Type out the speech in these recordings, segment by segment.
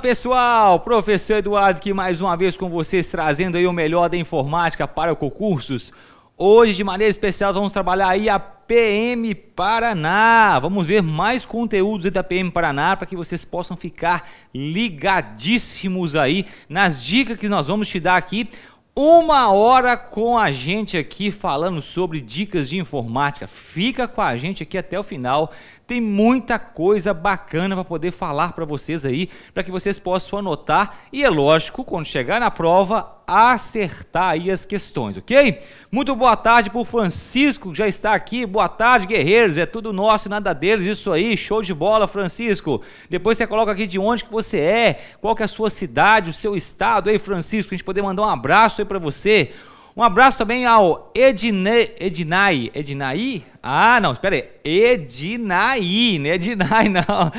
Pessoal, professor Eduardo aqui mais uma vez com vocês trazendo aí o melhor da informática para concursos. Hoje de maneira especial vamos trabalhar aí a PM Paraná. Vamos ver mais conteúdos da PM Paraná para que vocês possam ficar ligadíssimos aí nas dicas que nós vamos te dar aqui uma hora com a gente aqui falando sobre dicas de informática. Fica com a gente aqui até o final. Tem muita coisa bacana para poder falar para vocês aí, para que vocês possam anotar e é lógico, quando chegar na prova, acertar aí as questões, ok? Muito boa tarde para o Francisco, que já está aqui. Boa tarde, guerreiros. É tudo nosso nada deles. Isso aí, show de bola, Francisco. Depois você coloca aqui de onde que você é, qual que é a sua cidade, o seu estado aí, Francisco, a gente poder mandar um abraço aí para você. Um abraço também ao Edne, Ednai. Ednai? Ah, não, espera aí. Edinai, não é Edinai, não.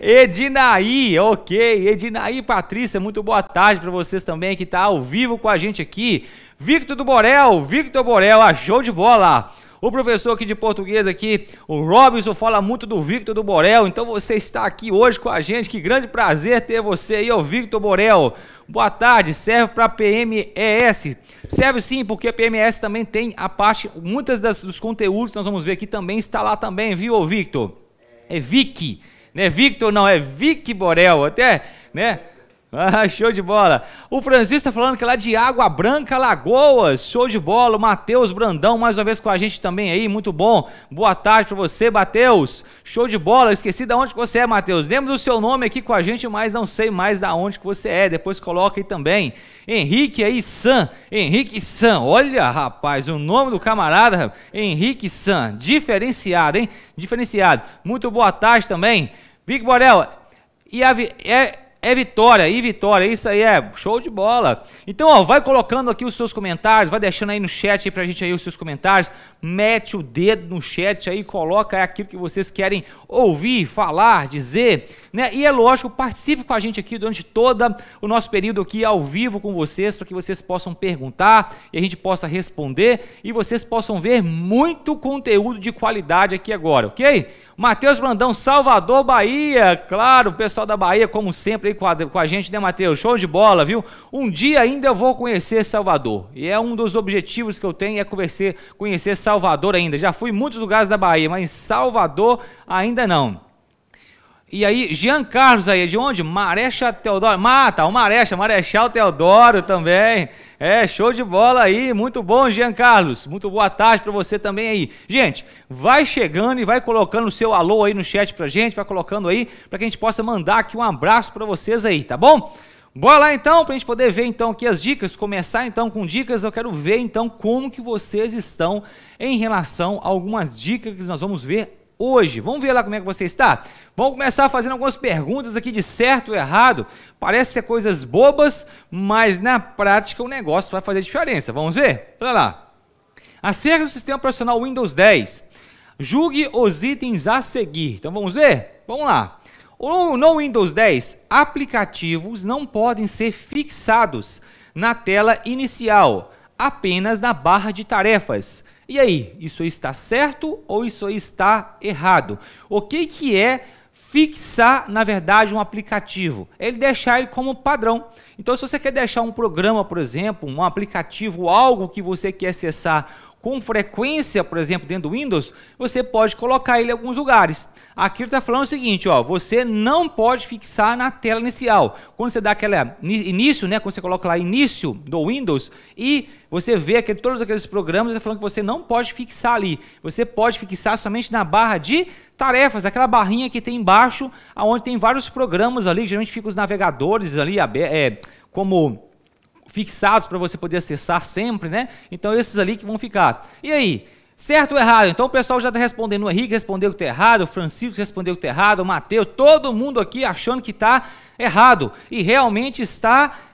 Edinai, ok. Edinai Patrícia, muito boa tarde para vocês também que está ao vivo com a gente aqui. Victor do Borel, Victor Borel, ah, show de bola. O professor aqui de português aqui, o Robinson, fala muito do Victor do Borel. Então você está aqui hoje com a gente. Que grande prazer ter você aí, o Victor Borel. Boa tarde, serve para PMES. Serve sim, porque a PMS também tem a parte, muitas das, dos conteúdos que nós vamos ver aqui também está lá também, viu, Victor? É Vicky, né? Victor não, é Vicky Borel, até, né? Ah, show de bola. O Francisco está falando que lá de Água Branca, Lagoas. Show de bola. O Matheus Brandão, mais uma vez com a gente também aí. Muito bom. Boa tarde para você, Matheus. Show de bola. Esqueci de onde que você é, Matheus. Lembro do seu nome aqui com a gente, mas não sei mais da onde que você é. Depois coloca aí também. Henrique aí, San. Henrique San. Olha, rapaz, o nome do camarada, Henrique San. Diferenciado, hein? Diferenciado. Muito boa tarde também. Vic Borel. E a. É, é vitória, e vitória, isso aí é show de bola. Então, ó, vai colocando aqui os seus comentários, vai deixando aí no chat aí pra gente aí os seus comentários, mete o dedo no chat aí, coloca aquilo que vocês querem ouvir, falar, dizer, né? E é lógico, participe com a gente aqui durante todo o nosso período aqui ao vivo com vocês, para que vocês possam perguntar e a gente possa responder e vocês possam ver muito conteúdo de qualidade aqui agora, ok? Matheus Brandão, Salvador, Bahia. Claro, o pessoal da Bahia, como sempre, aí com a, com a gente, né, Matheus? Show de bola, viu? Um dia ainda eu vou conhecer Salvador. E é um dos objetivos que eu tenho, é conhecer, conhecer Salvador ainda. Já fui em muitos lugares da Bahia, mas Salvador ainda não. E aí, Jean Carlos aí, de onde? Marechal Teodoro. Mata, o Marechal, Marechal Teodoro também. É, show de bola aí, muito bom, Jean Carlos. Muito boa tarde para você também aí. Gente, vai chegando e vai colocando o seu alô aí no chat pra gente, vai colocando aí para que a gente possa mandar aqui um abraço para vocês aí, tá bom? Bora lá então, para a gente poder ver então aqui as dicas, começar então com dicas, eu quero ver então como que vocês estão em relação a algumas dicas que nós vamos ver hoje. Vamos ver lá como é que você está? Vamos começar fazendo algumas perguntas aqui de certo ou errado. Parece ser coisas bobas, mas na prática o negócio vai fazer diferença. Vamos ver? Olha lá. Acerca do sistema operacional Windows 10. Julgue os itens a seguir. Então vamos ver? Vamos lá. No Windows 10, aplicativos não podem ser fixados na tela inicial, apenas na barra de tarefas. E aí, isso está certo ou isso está errado? O que, que é fixar, na verdade, um aplicativo? Ele deixar ele como padrão. Então, se você quer deixar um programa, por exemplo, um aplicativo, algo que você quer acessar com frequência, por exemplo, dentro do Windows, você pode colocar ele em alguns lugares. Aqui ele está falando o seguinte, ó, você não pode fixar na tela inicial. Quando você dá aquele início, né, quando você coloca lá início do Windows e você vê aquele, todos aqueles programas, ele falando que você não pode fixar ali. Você pode fixar somente na barra de tarefas, aquela barrinha que tem embaixo, onde tem vários programas ali, geralmente ficam os navegadores ali, é, como fixados para você poder acessar sempre, né? Então esses ali que vão ficar. E aí? Certo ou errado? Então o pessoal já está respondendo. O Henrique respondeu que está errado, o Francisco respondeu que está errado, o Mateus, todo mundo aqui achando que está errado. E realmente está errado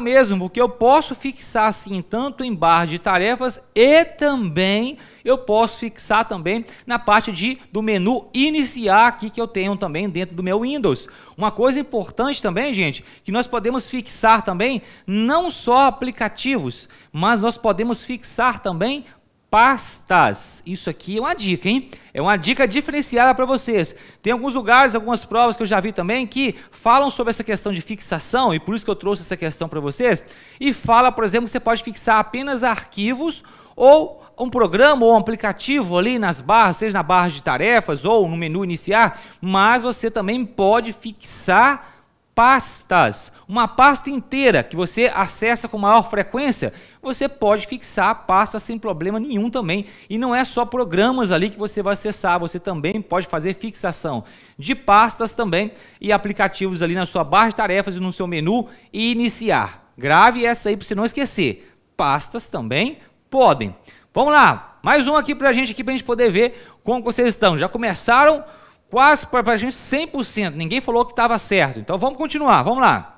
mesmo, porque eu posso fixar assim tanto em barra de tarefas e também eu posso fixar também na parte de, do menu iniciar aqui que eu tenho também dentro do meu Windows. Uma coisa importante também, gente, que nós podemos fixar também não só aplicativos, mas nós podemos fixar também pastas. Isso aqui é uma dica, hein? É uma dica diferenciada para vocês. Tem alguns lugares, algumas provas que eu já vi também que falam sobre essa questão de fixação e por isso que eu trouxe essa questão para vocês. E fala, por exemplo, que você pode fixar apenas arquivos ou um programa ou um aplicativo ali nas barras, seja na barra de tarefas ou no menu iniciar, mas você também pode fixar pastas, uma pasta inteira que você acessa com maior frequência, você pode fixar a pasta sem problema nenhum também. E não é só programas ali que você vai acessar, você também pode fazer fixação de pastas também e aplicativos ali na sua barra de tarefas e no seu menu e iniciar. Grave essa aí para você não esquecer. Pastas também podem. Vamos lá, mais um aqui para a gente para a gente poder ver como vocês estão. Já começaram quase para a gente 100%. Ninguém falou que estava certo. Então vamos continuar, vamos lá.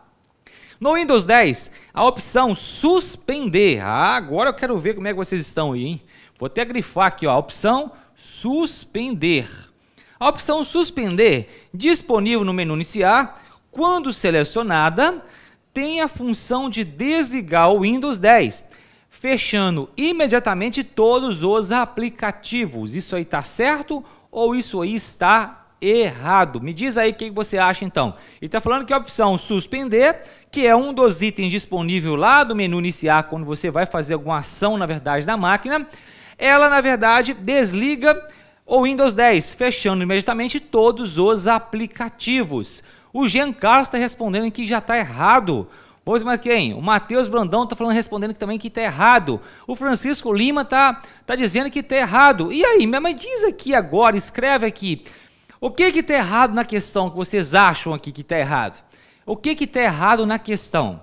No Windows 10, a opção suspender. Ah, agora eu quero ver como é que vocês estão aí, hein? Vou até grifar aqui, ó, a opção suspender. A opção suspender, disponível no menu iniciar, quando selecionada, tem a função de desligar o Windows 10, fechando imediatamente todos os aplicativos. Isso aí está certo ou isso aí está errado. Me diz aí o que você acha então. Ele está falando que a opção suspender, que é um dos itens disponível lá do menu iniciar, quando você vai fazer alguma ação, na verdade, na máquina, ela, na verdade, desliga o Windows 10, fechando imediatamente todos os aplicativos. O Jean Carlos está respondendo que já está errado. Pois, mas quem? O Matheus Brandão está falando, respondendo que também que está errado. O Francisco Lima está tá dizendo que está errado. E aí, mãe diz aqui agora, escreve aqui. O que que está errado na questão que vocês acham aqui que está errado? O que está errado na questão?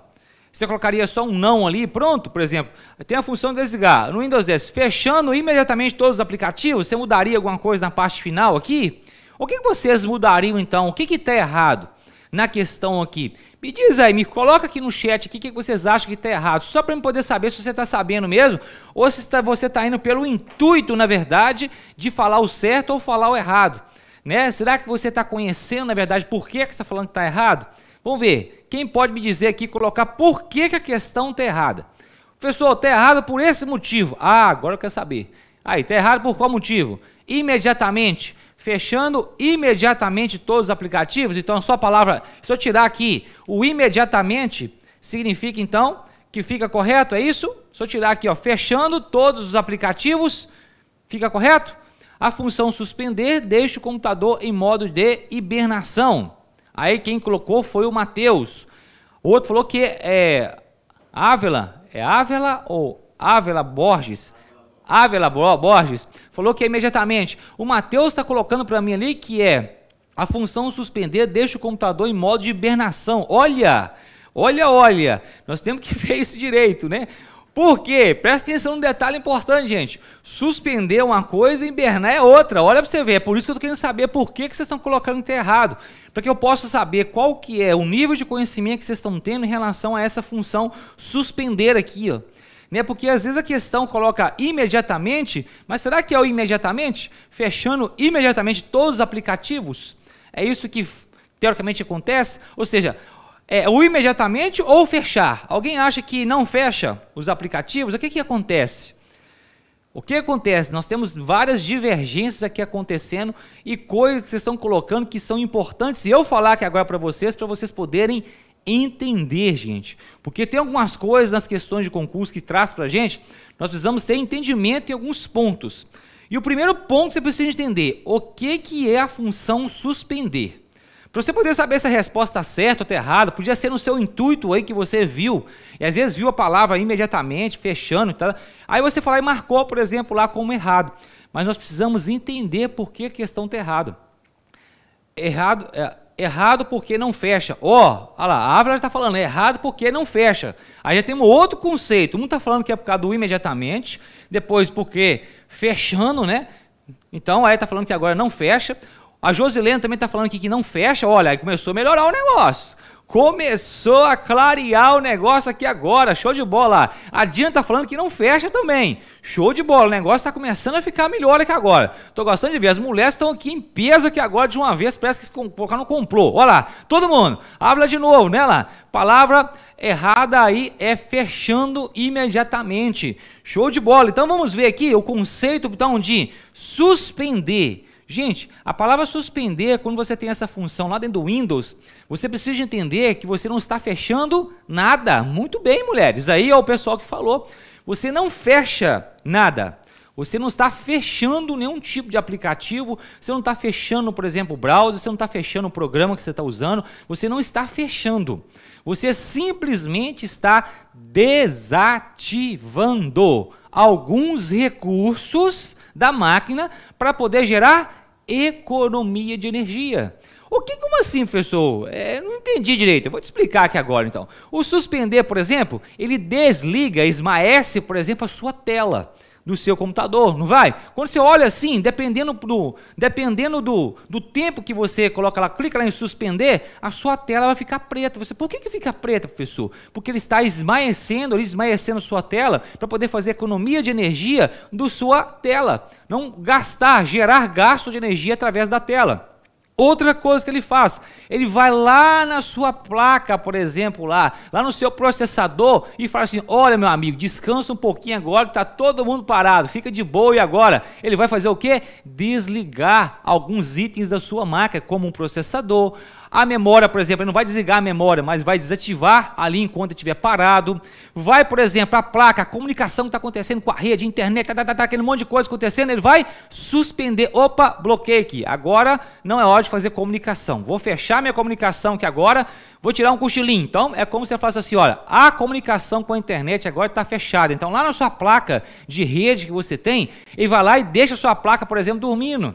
Você colocaria só um não ali, pronto, por exemplo, tem a função de desligar. No Windows 10, fechando imediatamente todos os aplicativos, você mudaria alguma coisa na parte final aqui? O que, que vocês mudariam então? O que está errado na questão aqui? Me diz aí, me coloca aqui no chat o que, que vocês acham que está errado, só para eu poder saber se você está sabendo mesmo, ou se tá, você está indo pelo intuito, na verdade, de falar o certo ou falar o errado. Né? Será que você está conhecendo, na verdade, por que, que você está falando que está errado? Vamos ver. Quem pode me dizer aqui, colocar por que, que a questão está errada? Professor, está errado por esse motivo. Ah, agora eu quero saber. Aí, está errado por qual motivo? Imediatamente. Fechando imediatamente todos os aplicativos. Então, só a palavra, se eu tirar aqui o imediatamente, significa então que fica correto, é isso? Se eu tirar aqui, ó, fechando todos os aplicativos, fica correto? A função suspender deixa o computador em modo de hibernação. Aí quem colocou foi o Matheus. O outro falou que é Ávila, é Ávila ou Ávila Borges? Ávila Borges falou que é imediatamente. O Matheus está colocando para mim ali que é a função suspender deixa o computador em modo de hibernação. Olha, olha, olha, nós temos que ver isso direito, né? Por quê? Presta atenção num detalhe importante, gente. Suspender uma coisa e hibernar é outra. Olha para você ver. É por isso que eu estou querendo saber por que, que vocês estão colocando que errado. Para que eu possa saber qual que é o nível de conhecimento que vocês estão tendo em relação a essa função suspender aqui. Ó. Né? Porque às vezes a questão coloca imediatamente, mas será que é o imediatamente? Fechando imediatamente todos os aplicativos? É isso que teoricamente acontece? Ou seja, é, o imediatamente ou fechar. Alguém acha que não fecha os aplicativos? O que, que acontece? O que acontece? Nós temos várias divergências aqui acontecendo e coisas que vocês estão colocando que são importantes. E eu falar aqui agora para vocês, para vocês poderem entender, gente. Porque tem algumas coisas nas questões de concurso que traz para a gente, nós precisamos ter entendimento em alguns pontos. E o primeiro ponto que você precisa entender, o que, que é a função suspender? Para você poder saber se a resposta está certa ou está errada, podia ser no seu intuito aí que você viu, e às vezes viu a palavra imediatamente, fechando e tal. Aí você falou e marcou, por exemplo, lá como errado. Mas nós precisamos entender por que a questão está errada. Errado, é, errado porque não fecha. Ó, oh, olha lá, a Ávila está falando, é errado porque não fecha. Aí já temos outro conceito. Um está falando que é por causa do imediatamente, depois porque fechando, né? Então aí está falando que agora não fecha. A Josilene também está falando aqui que não fecha. Olha, começou a melhorar o negócio. Começou a clarear o negócio aqui agora. Show de bola. A Diana está falando que não fecha também. Show de bola, o negócio está começando a ficar melhor aqui agora. Estou gostando de ver, as mulheres estão aqui em peso aqui agora de uma vez, parece que colocar no complô. Olha lá, todo mundo, habla de novo, né lá? Palavra errada aí é fechando imediatamente. Show de bola. Então vamos ver aqui o conceito então, de suspender. Gente, a palavra suspender, quando você tem essa função lá dentro do Windows, você precisa entender que você não está fechando nada. Muito bem, mulheres. Aí é o pessoal que falou. Você não fecha nada. Você não está fechando nenhum tipo de aplicativo, você não está fechando, por exemplo, o browser, você não está fechando o programa que você está usando, você não está fechando. Você simplesmente está desativando alguns recursos da máquina para poder gerar economia de energia. O que, como assim, professor? É, não entendi direito. Eu vou te explicar aqui agora, então. O suspender, por exemplo, ele desliga, esmaece, por exemplo, a sua tela do seu computador, não vai? Quando você olha assim, dependendo do, dependendo do, do tempo que você coloca lá, clica lá em suspender, a sua tela vai ficar preta. Você, por que, que fica preta, professor? Porque ele está esmaecendo, ele esmaecendo sua tela para poder fazer economia de energia do sua tela. Não gastar, gerar gasto de energia através da tela. Outra coisa que ele faz, ele vai lá na sua placa, por exemplo, lá, lá no seu processador e fala assim: olha, meu amigo, descansa um pouquinho agora, que está todo mundo parado, fica de boa e agora. Ele vai fazer o quê? Desligar alguns itens da sua máquina, como um processador, a memória, por exemplo, ele não vai desligar a memória, mas vai desativar ali enquanto estiver parado. Vai, por exemplo, a placa, a comunicação que está acontecendo com a rede, a internet, tá, tá, tá, aquele monte de coisa acontecendo, ele vai suspender. Opa, bloqueio aqui. Agora não é hora de fazer comunicação. Vou fechar minha comunicação que agora vou tirar um cochilinho. Então é como se você falasse assim: olha, a comunicação com a internet agora está fechada. Então lá na sua placa de rede que você tem, ele vai lá e deixa a sua placa, por exemplo, dormindo.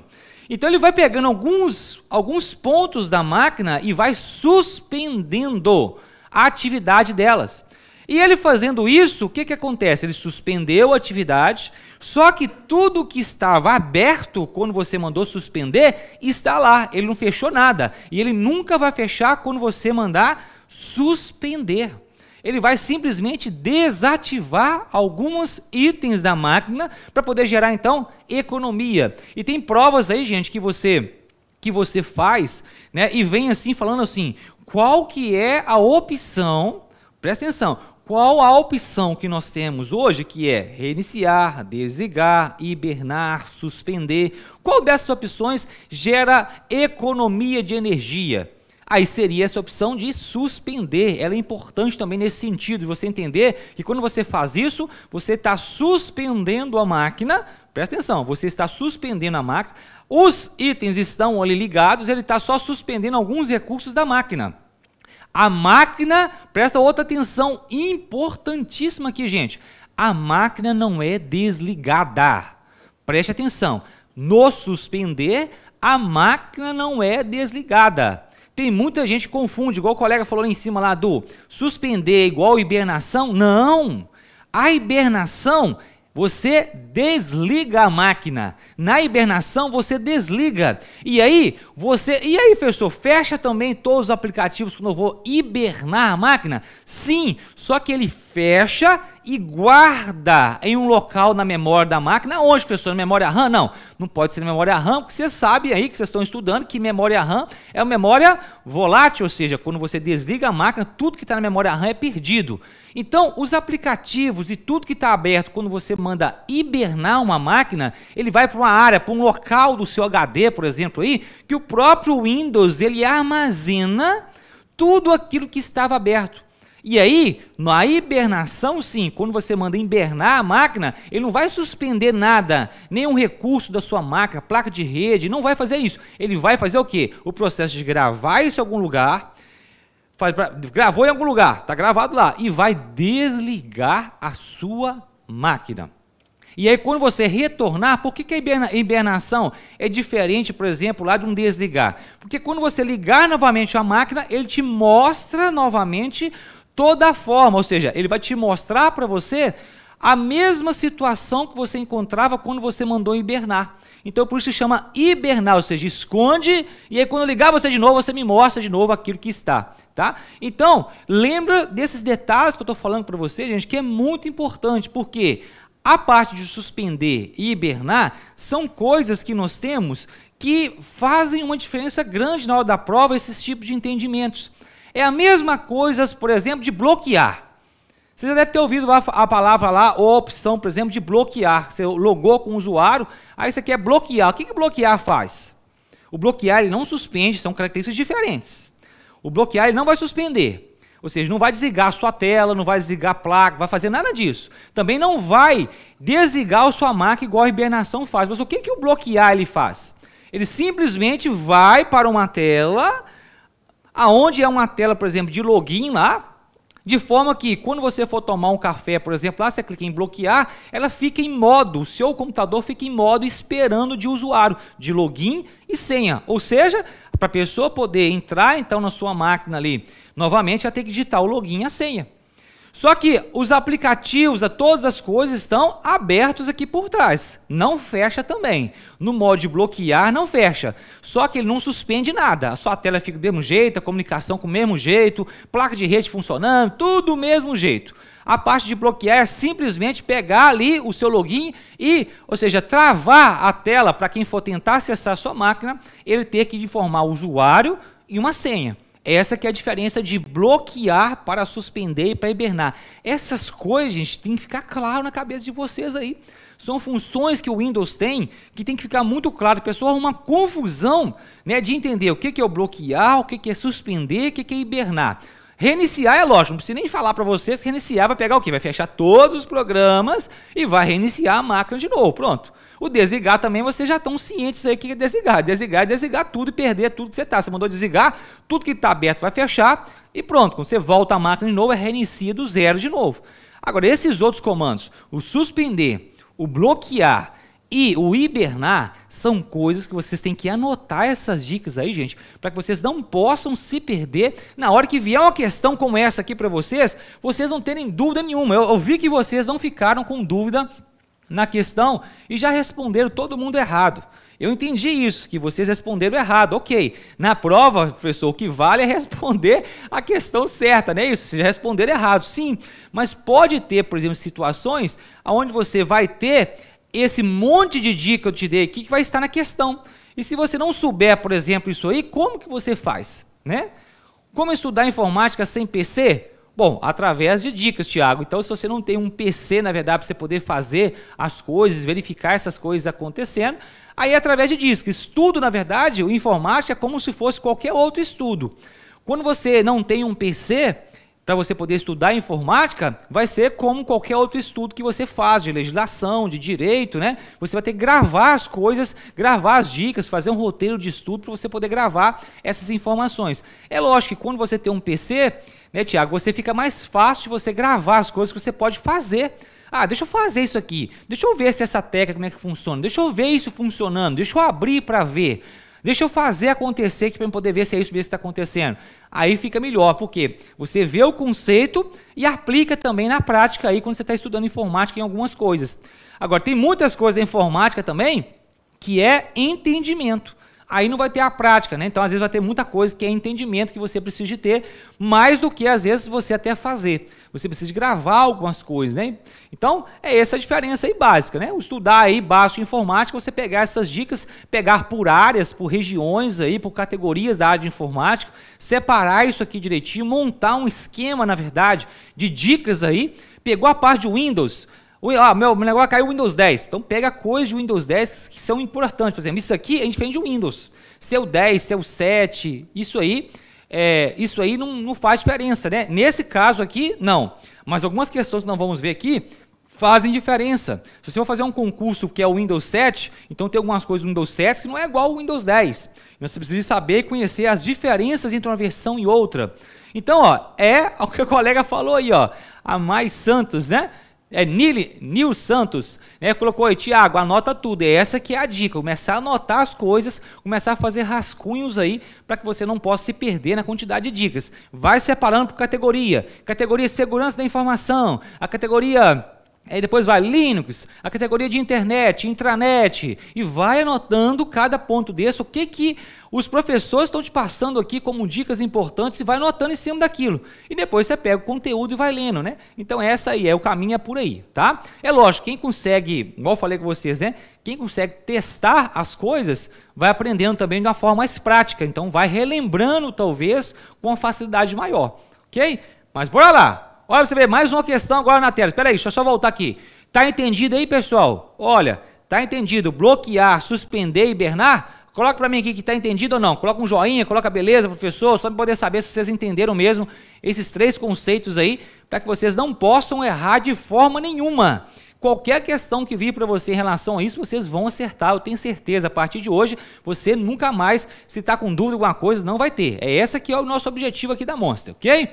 Então ele vai pegando alguns, alguns pontos da máquina e vai suspendendo a atividade delas. E ele fazendo isso, o que, que acontece? Ele suspendeu a atividade, só que tudo que estava aberto quando você mandou suspender está lá. Ele não fechou nada. E ele nunca vai fechar quando você mandar suspender ele vai simplesmente desativar alguns itens da máquina para poder gerar então economia. E tem provas aí, gente, que você que você faz, né? E vem assim falando assim, qual que é a opção? Presta atenção. Qual a opção que nós temos hoje, que é reiniciar, desligar, hibernar, suspender? Qual dessas opções gera economia de energia? Aí seria essa opção de suspender. Ela é importante também nesse sentido, de você entender que quando você faz isso, você está suspendendo a máquina. Presta atenção, você está suspendendo a máquina. Os itens estão ali ligados, ele está só suspendendo alguns recursos da máquina. A máquina, presta outra atenção importantíssima aqui, gente. A máquina não é desligada. Preste atenção. No suspender, a máquina não é desligada. Tem muita gente que confunde, igual o colega falou lá em cima lá do suspender igual hibernação. Não! A hibernação você desliga a máquina. Na hibernação você desliga. E aí, você, e aí, professor, fecha também todos os aplicativos quando eu vou hibernar a máquina? Sim, só que ele fecha e guarda em um local na memória da máquina. Onde, professor? Na memória RAM? Não, não pode ser na memória RAM, porque você sabe aí que vocês estão estudando que memória RAM é uma memória volátil, ou seja, quando você desliga a máquina, tudo que está na memória RAM é perdido. Então, os aplicativos e tudo que está aberto, quando você manda hibernar uma máquina, ele vai para uma área, para um local do seu HD, por exemplo, aí, que o próprio Windows ele armazena tudo aquilo que estava aberto. E aí, na hibernação, sim, quando você manda hibernar a máquina, ele não vai suspender nada, nenhum recurso da sua máquina, placa de rede, não vai fazer isso. Ele vai fazer o quê? O processo de gravar isso em algum lugar, faz pra, gravou em algum lugar, está gravado lá, e vai desligar a sua máquina. E aí, quando você retornar, por que, que a hibernação é diferente, por exemplo, lá de um desligar? Porque quando você ligar novamente a máquina, ele te mostra novamente toda a forma, ou seja, ele vai te mostrar para você a mesma situação que você encontrava quando você mandou hibernar. Então por isso se chama hibernar, ou seja, esconde e aí quando ligar você de novo, você me mostra de novo aquilo que está, tá? Então, lembra desses detalhes que eu estou falando para você, gente, que é muito importante, porque A parte de suspender e hibernar são coisas que nós temos que fazem uma diferença grande na hora da prova, esses tipos de entendimentos. É a mesma coisa, por exemplo, de bloquear. Você já deve ter ouvido a palavra lá, ou a opção, por exemplo, de bloquear. Você logou com o usuário, aí você quer bloquear. O que, que bloquear faz? O bloquear ele não suspende, são características diferentes. O bloquear ele não vai suspender. Ou seja, não vai desligar a sua tela, não vai desligar a placa, vai fazer nada disso. Também não vai desligar a sua máquina igual a hibernação faz. Mas o que, que o bloquear ele faz? Ele simplesmente vai para uma tela, aonde é uma tela, por exemplo, de login lá, de forma que quando você for tomar um café, por exemplo, lá você clica em bloquear, ela fica em modo, o seu computador fica em modo esperando de usuário, de login e senha. Ou seja, para a pessoa poder entrar então na sua máquina ali, novamente ela tem que digitar o login e a senha. Só que os aplicativos, todas as coisas estão abertos aqui por trás. Não fecha também. No modo de bloquear, não fecha. Só que ele não suspende nada. A sua tela fica do mesmo jeito, a comunicação com o mesmo jeito, placa de rede funcionando, tudo do mesmo jeito. A parte de bloquear é simplesmente pegar ali o seu login e, ou seja, travar a tela para quem for tentar acessar a sua máquina, ele ter que informar o usuário e uma senha. Essa que é a diferença de bloquear para suspender e para hibernar. Essas coisas, gente, tem que ficar claro na cabeça de vocês aí. São funções que o Windows tem que tem que ficar muito claro. A pessoa uma confusão né, de entender o que, que é bloquear, o que, que é suspender, o que, que é hibernar. Reiniciar é lógico, não preciso nem falar para vocês que reiniciar vai pegar o quê? Vai fechar todos os programas e vai reiniciar a máquina de novo. Pronto. O desligar também, vocês já estão cientes aí que é desligar. Desligar é desligar tudo e perder tudo que você está. Você mandou desligar, tudo que está aberto vai fechar e pronto. Quando você volta a máquina de novo, é reinicia do zero de novo. Agora, esses outros comandos, o suspender, o bloquear e o hibernar, são coisas que vocês têm que anotar essas dicas aí, gente, para que vocês não possam se perder na hora que vier uma questão como essa aqui para vocês, vocês não terem dúvida nenhuma. Eu, eu vi que vocês não ficaram com dúvida na questão e já responderam todo mundo errado. Eu entendi isso, que vocês responderam errado. Ok. Na prova, professor, o que vale é responder a questão certa, não é isso? Vocês responderam errado, sim. Mas pode ter, por exemplo, situações onde você vai ter esse monte de dica que eu te dei aqui que vai estar na questão. E se você não souber, por exemplo, isso aí, como que você faz? Né? Como estudar informática sem PC? Bom, através de dicas, Tiago. Então, se você não tem um PC, na verdade, para você poder fazer as coisas, verificar essas coisas acontecendo, aí é através de dicas. Estudo, na verdade, o informática é como se fosse qualquer outro estudo. Quando você não tem um PC, para você poder estudar informática, vai ser como qualquer outro estudo que você faz, de legislação, de direito, né? Você vai ter que gravar as coisas, gravar as dicas, fazer um roteiro de estudo para você poder gravar essas informações. É lógico que quando você tem um PC, né, Tiago, você fica mais fácil de você gravar as coisas que você pode fazer. Ah, deixa eu fazer isso aqui. Deixa eu ver se essa técnica como é que funciona. Deixa eu ver isso funcionando. Deixa eu abrir para ver. Deixa eu fazer acontecer para poder ver se é isso mesmo que está acontecendo. Aí fica melhor, porque você vê o conceito e aplica também na prática aí quando você está estudando informática em algumas coisas. Agora, tem muitas coisas da informática também que é entendimento aí não vai ter a prática, né? Então, às vezes, vai ter muita coisa que é entendimento que você precisa de ter, mais do que, às vezes, você até fazer. Você precisa gravar algumas coisas, né? Então, é essa a diferença aí básica, né? Estudar aí básico informática, você pegar essas dicas, pegar por áreas, por regiões aí, por categorias da área de informática, separar isso aqui direitinho, montar um esquema, na verdade, de dicas aí. Pegou a parte de Windows, ah, meu, negócio caiu o Windows 10. Então pega coisas de Windows 10 que são importantes. Por exemplo, isso aqui a gente vende o Windows. Seu 10, seu 7, isso aí, é, isso aí não, não faz diferença, né? Nesse caso aqui, não. Mas algumas questões que nós vamos ver aqui fazem diferença. Se você for fazer um concurso que é o Windows 7, então tem algumas coisas do Windows 7 que não é igual ao Windows 10. Você precisa saber e conhecer as diferenças entre uma versão e outra. Então, ó, é o que o colega falou aí, ó, a mais Santos, né? É Nil, Nil Santos, né? Colocou aí, Tiago, anota tudo. É essa que é a dica. Começar a anotar as coisas, começar a fazer rascunhos aí, para que você não possa se perder na quantidade de dicas. Vai separando por categoria. Categoria segurança da informação, a categoria Aí depois vai Linux, a categoria de internet, intranet, e vai anotando cada ponto desse, o que, que os professores estão te passando aqui como dicas importantes e vai anotando em cima daquilo. E depois você pega o conteúdo e vai lendo, né? Então essa aí é o caminho é por aí, tá? É lógico, quem consegue, igual eu falei com vocês, né? Quem consegue testar as coisas, vai aprendendo também de uma forma mais prática. Então vai relembrando talvez com uma facilidade maior, ok? Mas bora lá! Olha, você vê mais uma questão agora na tela. Espera aí, deixa eu só voltar aqui. Tá entendido aí, pessoal? Olha, tá entendido. Bloquear, suspender, hibernar? Coloca para mim aqui que está entendido ou não. Coloca um joinha, coloca beleza, professor, só para poder saber se vocês entenderam mesmo esses três conceitos aí, para que vocês não possam errar de forma nenhuma. Qualquer questão que vir para você em relação a isso, vocês vão acertar, eu tenho certeza. A partir de hoje, você nunca mais, se está com dúvida alguma coisa, não vai ter. É essa que é o nosso objetivo aqui da Monster, ok?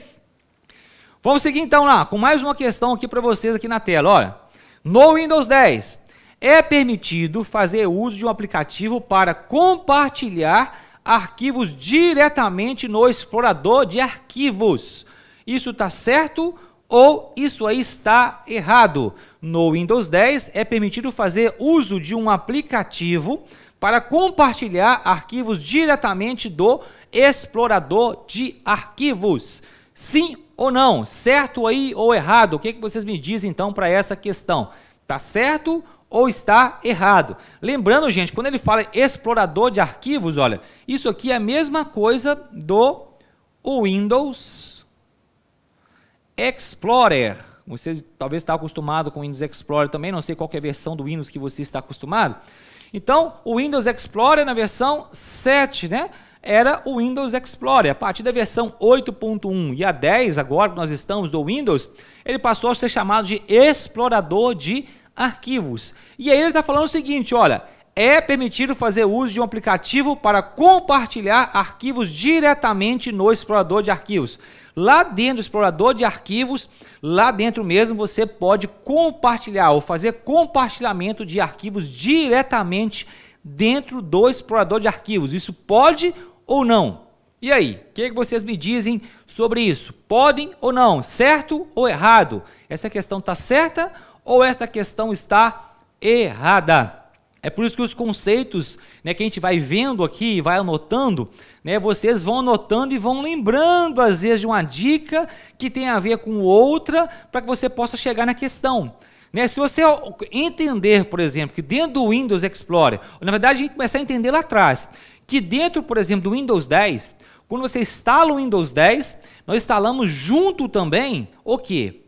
Vamos seguir então lá, com mais uma questão aqui para vocês aqui na tela. Olha, no Windows 10, é permitido fazer uso de um aplicativo para compartilhar arquivos diretamente no explorador de arquivos. Isso está certo ou isso aí está errado? No Windows 10 é permitido fazer uso de um aplicativo para compartilhar arquivos diretamente do explorador de arquivos. Sim ou não? Certo aí ou errado? O que, que vocês me dizem então para essa questão? Tá certo ou está errado? Lembrando, gente, quando ele fala explorador de arquivos, olha, isso aqui é a mesma coisa do Windows Explorer. Você talvez está acostumado com o Windows Explorer também, não sei qual é a versão do Windows que você está acostumado. Então, o Windows Explorer na versão 7, né? Era o Windows Explorer. A partir da versão 8.1 e a 10, agora que nós estamos do Windows, ele passou a ser chamado de explorador de arquivos. E aí ele está falando o seguinte, olha, é permitido fazer uso de um aplicativo para compartilhar arquivos diretamente no explorador de arquivos. Lá dentro do explorador de arquivos, lá dentro mesmo você pode compartilhar ou fazer compartilhamento de arquivos diretamente dentro do explorador de arquivos. Isso pode ou não? E aí, o que, que vocês me dizem sobre isso? Podem ou não? Certo ou errado? Essa questão está certa ou esta questão está errada? É por isso que os conceitos né, que a gente vai vendo aqui, vai anotando, né, vocês vão anotando e vão lembrando, às vezes, de uma dica que tem a ver com outra, para que você possa chegar na questão. Né? Se você entender, por exemplo, que dentro do Windows Explorer, na verdade a gente começa a entender lá atrás, que dentro, por exemplo, do Windows 10, quando você instala o Windows 10, nós instalamos junto também o quê?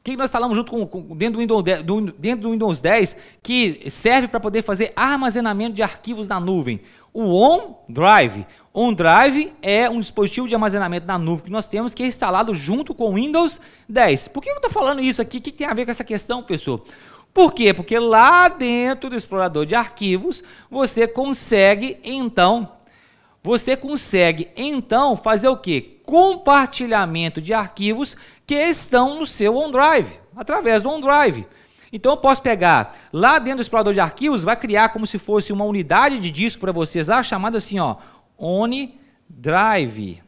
O que nós instalamos junto com, com dentro, do Windows 10, do, dentro do Windows 10 que serve para poder fazer armazenamento de arquivos na nuvem? O OneDrive. OneDrive é um dispositivo de armazenamento na nuvem que nós temos que é instalado junto com o Windows 10. Por que eu estou falando isso aqui? O que tem a ver com essa questão, pessoal? Por quê? Porque lá dentro do explorador de arquivos, você consegue então, você consegue então fazer o quê? Compartilhamento de arquivos que estão no seu OneDrive, através do OneDrive. Então eu posso pegar lá dentro do explorador de arquivos, vai criar como se fosse uma unidade de disco para vocês lá, chamada assim, ó, OneDrive.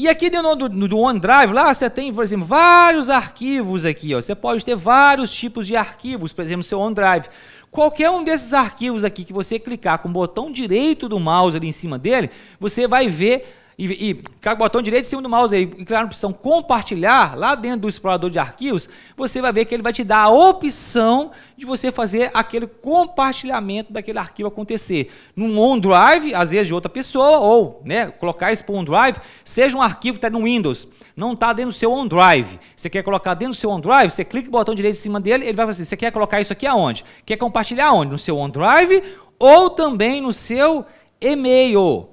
E aqui dentro do, do OneDrive, lá você tem, por exemplo, vários arquivos aqui. Ó. Você pode ter vários tipos de arquivos, por exemplo, seu OneDrive. Qualquer um desses arquivos aqui que você clicar com o botão direito do mouse ali em cima dele, você vai ver e, e clicar o botão direito em cima do mouse aí, e clicar na opção compartilhar, lá dentro do explorador de arquivos, você vai ver que ele vai te dar a opção de você fazer aquele compartilhamento daquele arquivo acontecer. Num OneDrive, às vezes de outra pessoa, ou né, colocar isso para OneDrive, seja um arquivo que está no Windows, não está dentro do seu OneDrive. Você quer colocar dentro do seu OneDrive, você clica o botão direito em cima dele, ele vai fazer assim, você quer colocar isso aqui aonde? Quer compartilhar onde? No seu OneDrive ou também no seu e-mail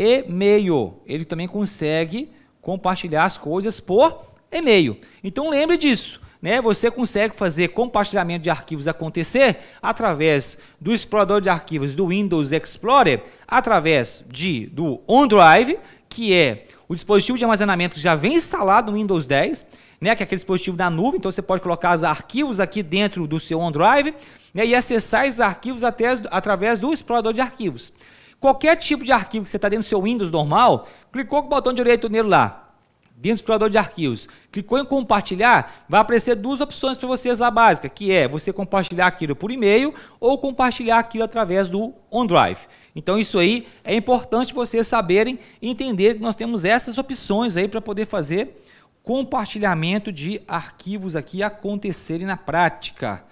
e-mail. Ele também consegue compartilhar as coisas por e-mail. Então lembre disso. Né, você consegue fazer compartilhamento de arquivos acontecer através do explorador de arquivos do Windows Explorer, através de, do OneDrive, que é o dispositivo de armazenamento que já vem instalado no Windows 10, né, que é aquele dispositivo da nuvem, então você pode colocar os arquivos aqui dentro do seu OneDrive né, e acessar esses arquivos até, através do explorador de arquivos. Qualquer tipo de arquivo que você está dentro do seu Windows normal, clicou com o botão direito nele lá, dentro do explorador de arquivos. Clicou em compartilhar, vai aparecer duas opções para vocês lá básicas, que é você compartilhar aquilo por e-mail ou compartilhar aquilo através do OneDrive. Então isso aí é importante vocês saberem e entenderem que nós temos essas opções aí para poder fazer compartilhamento de arquivos aqui acontecerem na prática.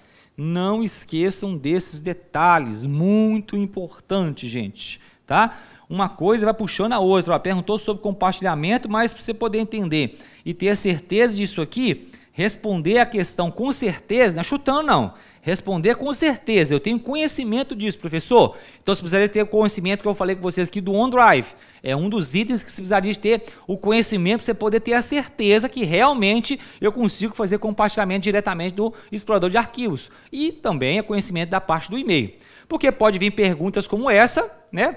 Não esqueçam desses detalhes, muito importante, gente, tá? Uma coisa vai puxando a outra. Ó, perguntou sobre compartilhamento, mas para você poder entender e ter certeza disso aqui, responder a questão com certeza, não é chutando não, responder com certeza. Eu tenho conhecimento disso, professor. Então você precisaria ter o conhecimento que eu falei com vocês aqui do OneDrive. É um dos itens que você precisaria ter o conhecimento para você poder ter a certeza que realmente eu consigo fazer compartilhamento diretamente do explorador de arquivos. E também o conhecimento da parte do e-mail. Porque pode vir perguntas como essa, né?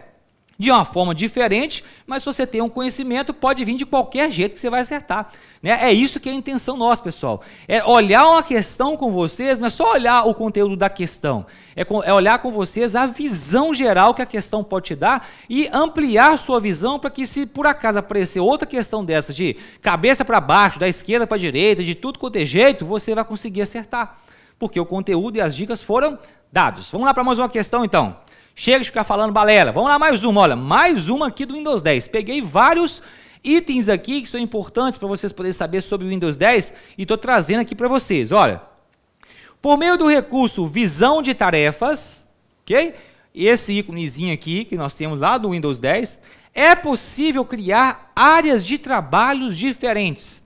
De uma forma diferente, mas se você tem um conhecimento, pode vir de qualquer jeito que você vai acertar. Né? É isso que é a intenção nossa, pessoal. É olhar uma questão com vocês, não é só olhar o conteúdo da questão, é, é olhar com vocês a visão geral que a questão pode te dar e ampliar sua visão para que, se por acaso aparecer outra questão dessa, de cabeça para baixo, da esquerda para a direita, de tudo quanto é jeito, você vai conseguir acertar. Porque o conteúdo e as dicas foram dados. Vamos lá para mais uma questão, então. Chega de ficar falando balela. Vamos lá, mais uma. Olha, mais uma aqui do Windows 10. Peguei vários itens aqui que são importantes para vocês poderem saber sobre o Windows 10 e estou trazendo aqui para vocês. Olha, por meio do recurso Visão de Tarefas, ok? Esse íconezinho aqui que nós temos lá do Windows 10, é possível criar áreas de trabalhos diferentes.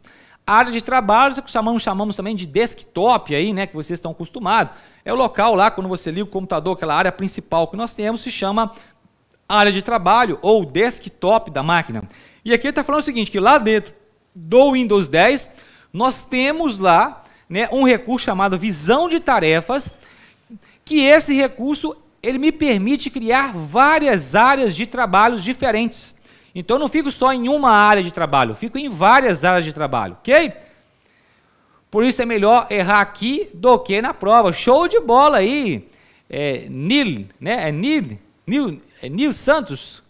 Área de trabalhos é que chamamos, chamamos também de desktop aí, né, que vocês estão acostumados. É o local lá, quando você liga o computador, aquela área principal que nós temos, se chama área de trabalho ou desktop da máquina. E aqui ele está falando o seguinte, que lá dentro do Windows 10, nós temos lá né, um recurso chamado visão de tarefas, que esse recurso ele me permite criar várias áreas de trabalhos diferentes. Então eu não fico só em uma área de trabalho, eu fico em várias áreas de trabalho, ok? Por isso é melhor errar aqui do que na prova. Show de bola aí. É, Nil, né? É Nil, Nil, é Nil Santos.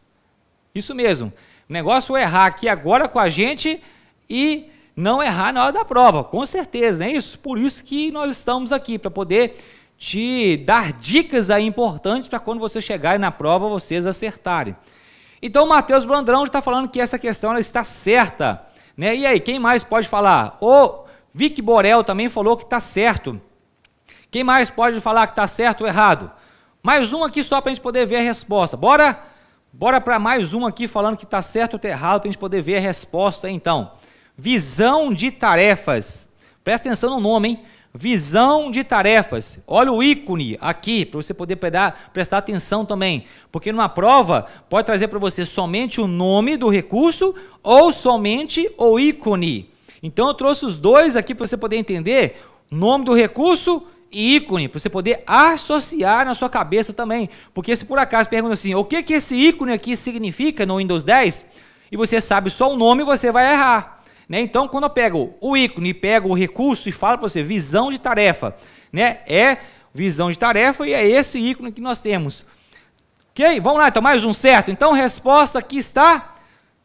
Isso mesmo. O negócio é errar aqui agora com a gente e não errar na hora da prova, com certeza, não é isso? Por isso que nós estamos aqui, para poder te dar dicas aí importantes para quando você chegar na prova vocês acertarem. Então o Matheus Brandrão está falando que essa questão está certa. Né? E aí, quem mais pode falar? O Vic Borel também falou que está certo. Quem mais pode falar que está certo ou errado? Mais um aqui só para a gente poder ver a resposta. Bora? Bora para mais um aqui falando que está certo ou está errado para a gente poder ver a resposta então. Visão de tarefas. Presta atenção no nome, hein? Visão de tarefas. Olha o ícone aqui, para você poder prestar atenção também. Porque numa prova, pode trazer para você somente o nome do recurso ou somente o ícone. Então eu trouxe os dois aqui para você poder entender nome do recurso e ícone, para você poder associar na sua cabeça também. Porque se por acaso pergunta assim, o que, que esse ícone aqui significa no Windows 10, e você sabe só o nome, você vai errar. Né? Então, quando eu pego o ícone pego o recurso e falo para você, visão de tarefa, né? é visão de tarefa e é esse ícone que nós temos. Ok? Vamos lá, então, mais um certo. Então, resposta aqui está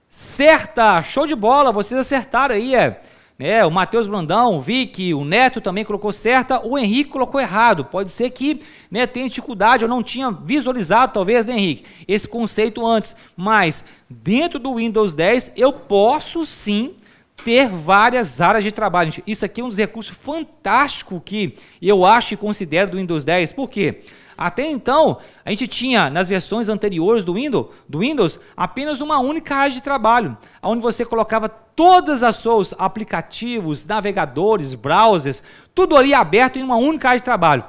certa. Show de bola, vocês acertaram aí. É. Né? O Matheus Brandão, o Vic, o Neto também colocou certa, o Henrique colocou errado. Pode ser que né, tenha dificuldade, eu não tinha visualizado, talvez, né, Henrique, esse conceito antes. Mas dentro do Windows 10 eu posso sim ter várias áreas de trabalho. Isso aqui é um dos recursos fantásticos que eu acho e considero do Windows 10. Por quê? Até então, a gente tinha nas versões anteriores do Windows, do Windows apenas uma única área de trabalho, onde você colocava todos os seus aplicativos, navegadores, browsers, tudo ali aberto em uma única área de trabalho.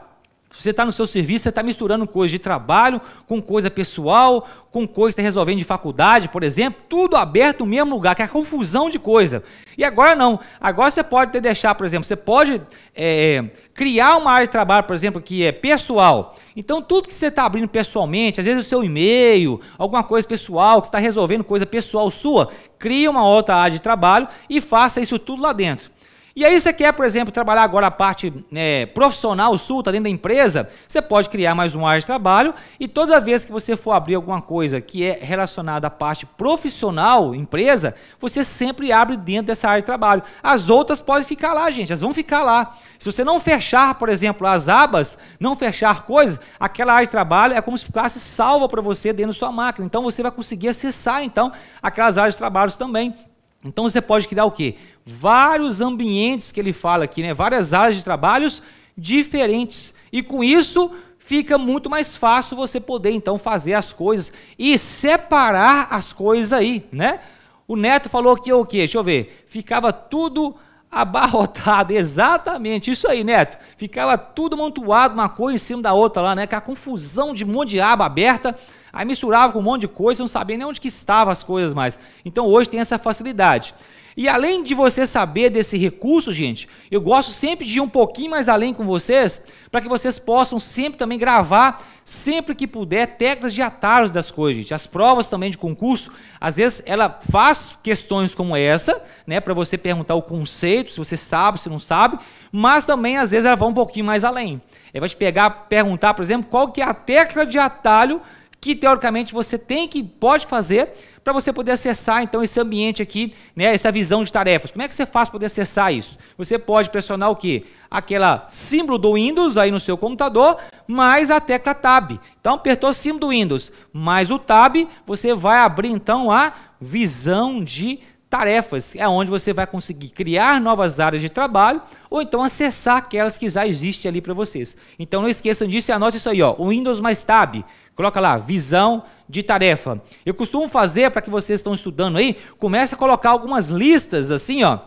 Se você está no seu serviço, você está misturando coisa de trabalho com coisa pessoal, com coisa que está resolvendo de faculdade, por exemplo, tudo aberto no mesmo lugar, que é a confusão de coisa. E agora não. Agora você pode deixar, por exemplo, você pode é, criar uma área de trabalho, por exemplo, que é pessoal. Então, tudo que você está abrindo pessoalmente, às vezes o seu e-mail, alguma coisa pessoal, que está resolvendo coisa pessoal sua, cria uma outra área de trabalho e faça isso tudo lá dentro. E aí você quer, por exemplo, trabalhar agora a parte né, profissional sul, tá dentro da empresa, você pode criar mais um área de trabalho e toda vez que você for abrir alguma coisa que é relacionada à parte profissional, empresa, você sempre abre dentro dessa área de trabalho. As outras podem ficar lá, gente, elas vão ficar lá. Se você não fechar, por exemplo, as abas, não fechar coisas, aquela área de trabalho é como se ficasse salva para você dentro da sua máquina. Então você vai conseguir acessar então aquelas áreas de trabalho também. Então você pode criar o quê? Vários ambientes que ele fala aqui, né? Várias áreas de trabalhos diferentes. E com isso fica muito mais fácil você poder então fazer as coisas e separar as coisas aí, né? O Neto falou que o quê? Deixa eu ver. Ficava tudo abarrotado, exatamente isso aí, Neto. Ficava tudo amontoado, uma coisa em cima da outra lá, né? Com a confusão de um monte de aba aberta. Aí misturava com um monte de coisa, não sabia nem onde que estavam as coisas mais. Então hoje tem essa facilidade. E além de você saber desse recurso, gente, eu gosto sempre de ir um pouquinho mais além com vocês, para que vocês possam sempre também gravar, sempre que puder, teclas de atalhos das coisas, gente. As provas também de concurso, às vezes ela faz questões como essa, né, para você perguntar o conceito, se você sabe, se não sabe, mas também às vezes ela vai um pouquinho mais além. Ela vai te pegar, perguntar, por exemplo, qual que é a tecla de atalho que teoricamente você tem que pode fazer para você poder acessar então esse ambiente aqui, né, essa visão de tarefas. Como é que você faz para poder acessar isso? Você pode pressionar o quê? Aquela símbolo do Windows aí no seu computador, mais a tecla Tab. Então apertou o símbolo do Windows, mais o Tab, você vai abrir então a visão de tarefas, é onde você vai conseguir criar novas áreas de trabalho ou então acessar aquelas que já existem ali para vocês. Então não esqueçam disso e anote isso aí, ó, Windows mais Tab. Coloca lá, visão de tarefa. Eu costumo fazer, para que vocês estão estudando aí, comece a colocar algumas listas assim, ó.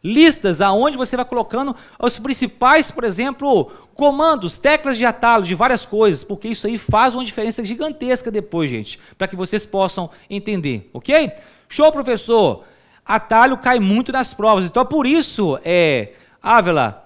Listas aonde você vai colocando os principais, por exemplo, comandos, teclas de atalho de várias coisas, porque isso aí faz uma diferença gigantesca depois, gente, para que vocês possam entender, ok? Show, professor! Atalho cai muito nas provas, então por isso, é, Ávila,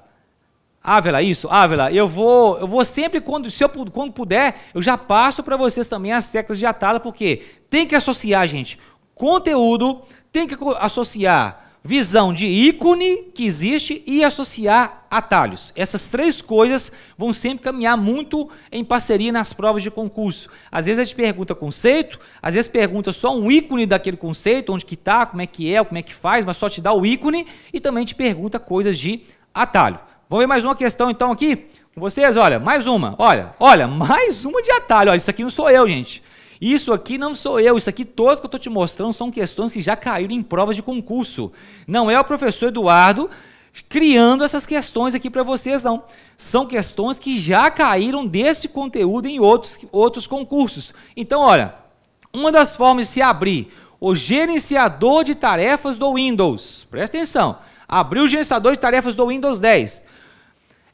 Ávila, isso, Ávila, eu vou, eu vou sempre, quando, se eu, quando puder, eu já passo para vocês também as teclas de atalho, porque tem que associar, gente, conteúdo, tem que associar visão de ícone que existe e associar atalhos. Essas três coisas vão sempre caminhar muito em parceria nas provas de concurso. Às vezes a gente pergunta conceito, às vezes pergunta só um ícone daquele conceito, onde que está, como é que é, como é que faz, mas só te dá o ícone e também te pergunta coisas de atalho. Vamos ver mais uma questão então aqui com vocês? Olha, mais uma. Olha, olha, mais uma de atalho. Olha, isso aqui não sou eu, gente. Isso aqui não sou eu, isso aqui todos que eu estou te mostrando são questões que já caíram em provas de concurso. Não é o professor Eduardo criando essas questões aqui para vocês, não. São questões que já caíram desse conteúdo em outros, outros concursos. Então, olha, uma das formas de se abrir o gerenciador de tarefas do Windows, presta atenção, abrir o gerenciador de tarefas do Windows 10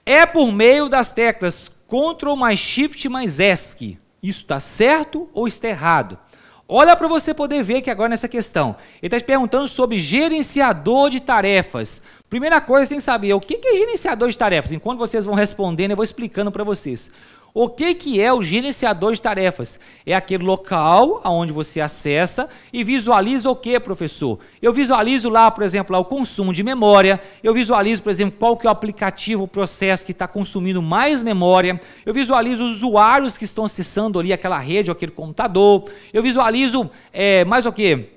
é por meio das teclas Ctrl mais Shift mais ESC. Isso está certo ou está errado? Olha para você poder ver que agora nessa questão. Ele está te perguntando sobre gerenciador de tarefas. Primeira coisa, tem que saber o que é gerenciador de tarefas. Enquanto vocês vão respondendo, eu vou explicando para vocês. O que, que é o gerenciador de tarefas? É aquele local onde você acessa e visualiza o que, professor? Eu visualizo lá, por exemplo, lá, o consumo de memória, eu visualizo, por exemplo, qual que é o aplicativo, o processo que está consumindo mais memória, eu visualizo os usuários que estão acessando ali aquela rede ou aquele computador, eu visualizo é, mais o que?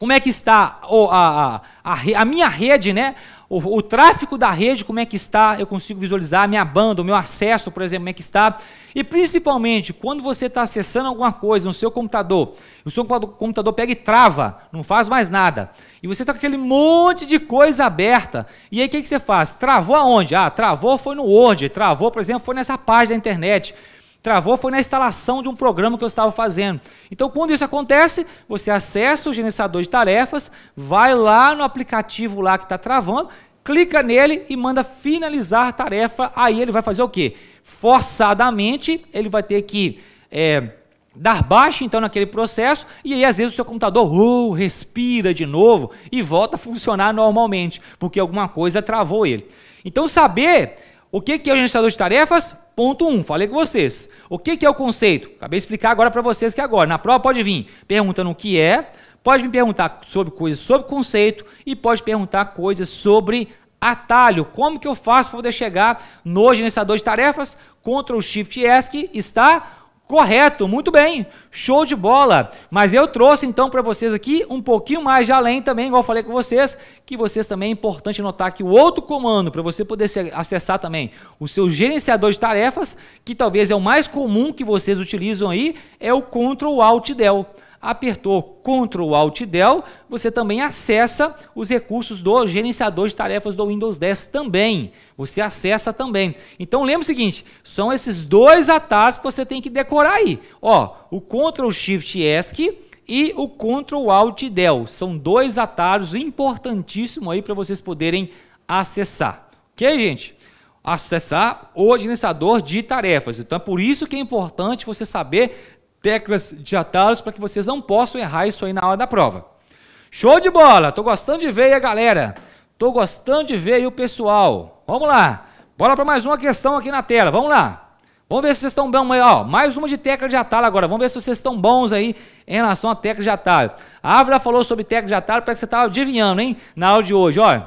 Como é que está a, a, a, a minha rede, né? O, o, tráfego da rede, como é que está, eu consigo visualizar a minha banda, o meu acesso, por exemplo, como é que está. E principalmente, quando você está acessando alguma coisa no seu computador, o seu computador pega e trava, não faz mais nada. E você está com aquele monte de coisa aberta. E aí o que, que você faz? Travou aonde? Ah, travou foi no Word, travou, por exemplo, foi nessa página da internet. Travou foi na instalação de um programa que eu estava fazendo. Então, quando isso acontece, você acessa o gerenciador de tarefas, vai lá no aplicativo lá que está travando, clica nele e manda finalizar a tarefa. Aí ele vai fazer o quê? Forçadamente, ele vai ter que é, dar baixa então naquele processo e aí às vezes o seu computador uh, respira de novo e volta a funcionar normalmente, porque alguma coisa travou ele. Então, saber o que é o gerenciador de tarefas? Ponto 1, um, falei com vocês. O que, é o conceito? Acabei de explicar agora para vocês que agora, na prova pode vir perguntando o que é, pode me perguntar sobre coisas sobre conceito e pode perguntar coisas sobre atalho. Como que eu faço para poder chegar no gerenciador de tarefas? Ctrl Shift ESC está correto, muito bem, show de bola. Mas eu trouxe então para vocês aqui um pouquinho mais de além também, igual eu falei com vocês, que vocês também é importante notar que o outro comando para você poder acessar também o seu gerenciador de tarefas, que talvez é o mais comum que vocês utilizam aí, é o Ctrl Alt Del apertou Ctrl Alt Del, você também acessa os recursos do gerenciador de tarefas do Windows 10 também. Você acessa também. Então lembre o seguinte, são esses dois atalhos que você tem que decorar aí. Ó, o Ctrl Shift ESC e o Ctrl Alt Del. São dois atalhos importantíssimos aí para vocês poderem acessar. OK, gente? Acessar o gerenciador de tarefas. Então é por isso que é importante você saber teclas de atalhos para que vocês não possam errar isso aí na hora da prova. Show de bola! Tô gostando de ver aí a galera. Tô gostando de ver aí o pessoal. Vamos lá. Bora para mais uma questão aqui na tela. Vamos lá. Vamos ver se vocês estão aí, ó. Mais uma de tecla de atalho agora. Vamos ver se vocês estão bons aí em relação a tecla de atalho. A Ávila falou sobre tecla de atalho, parece que você estava adivinhando, hein? Na aula de hoje, ó.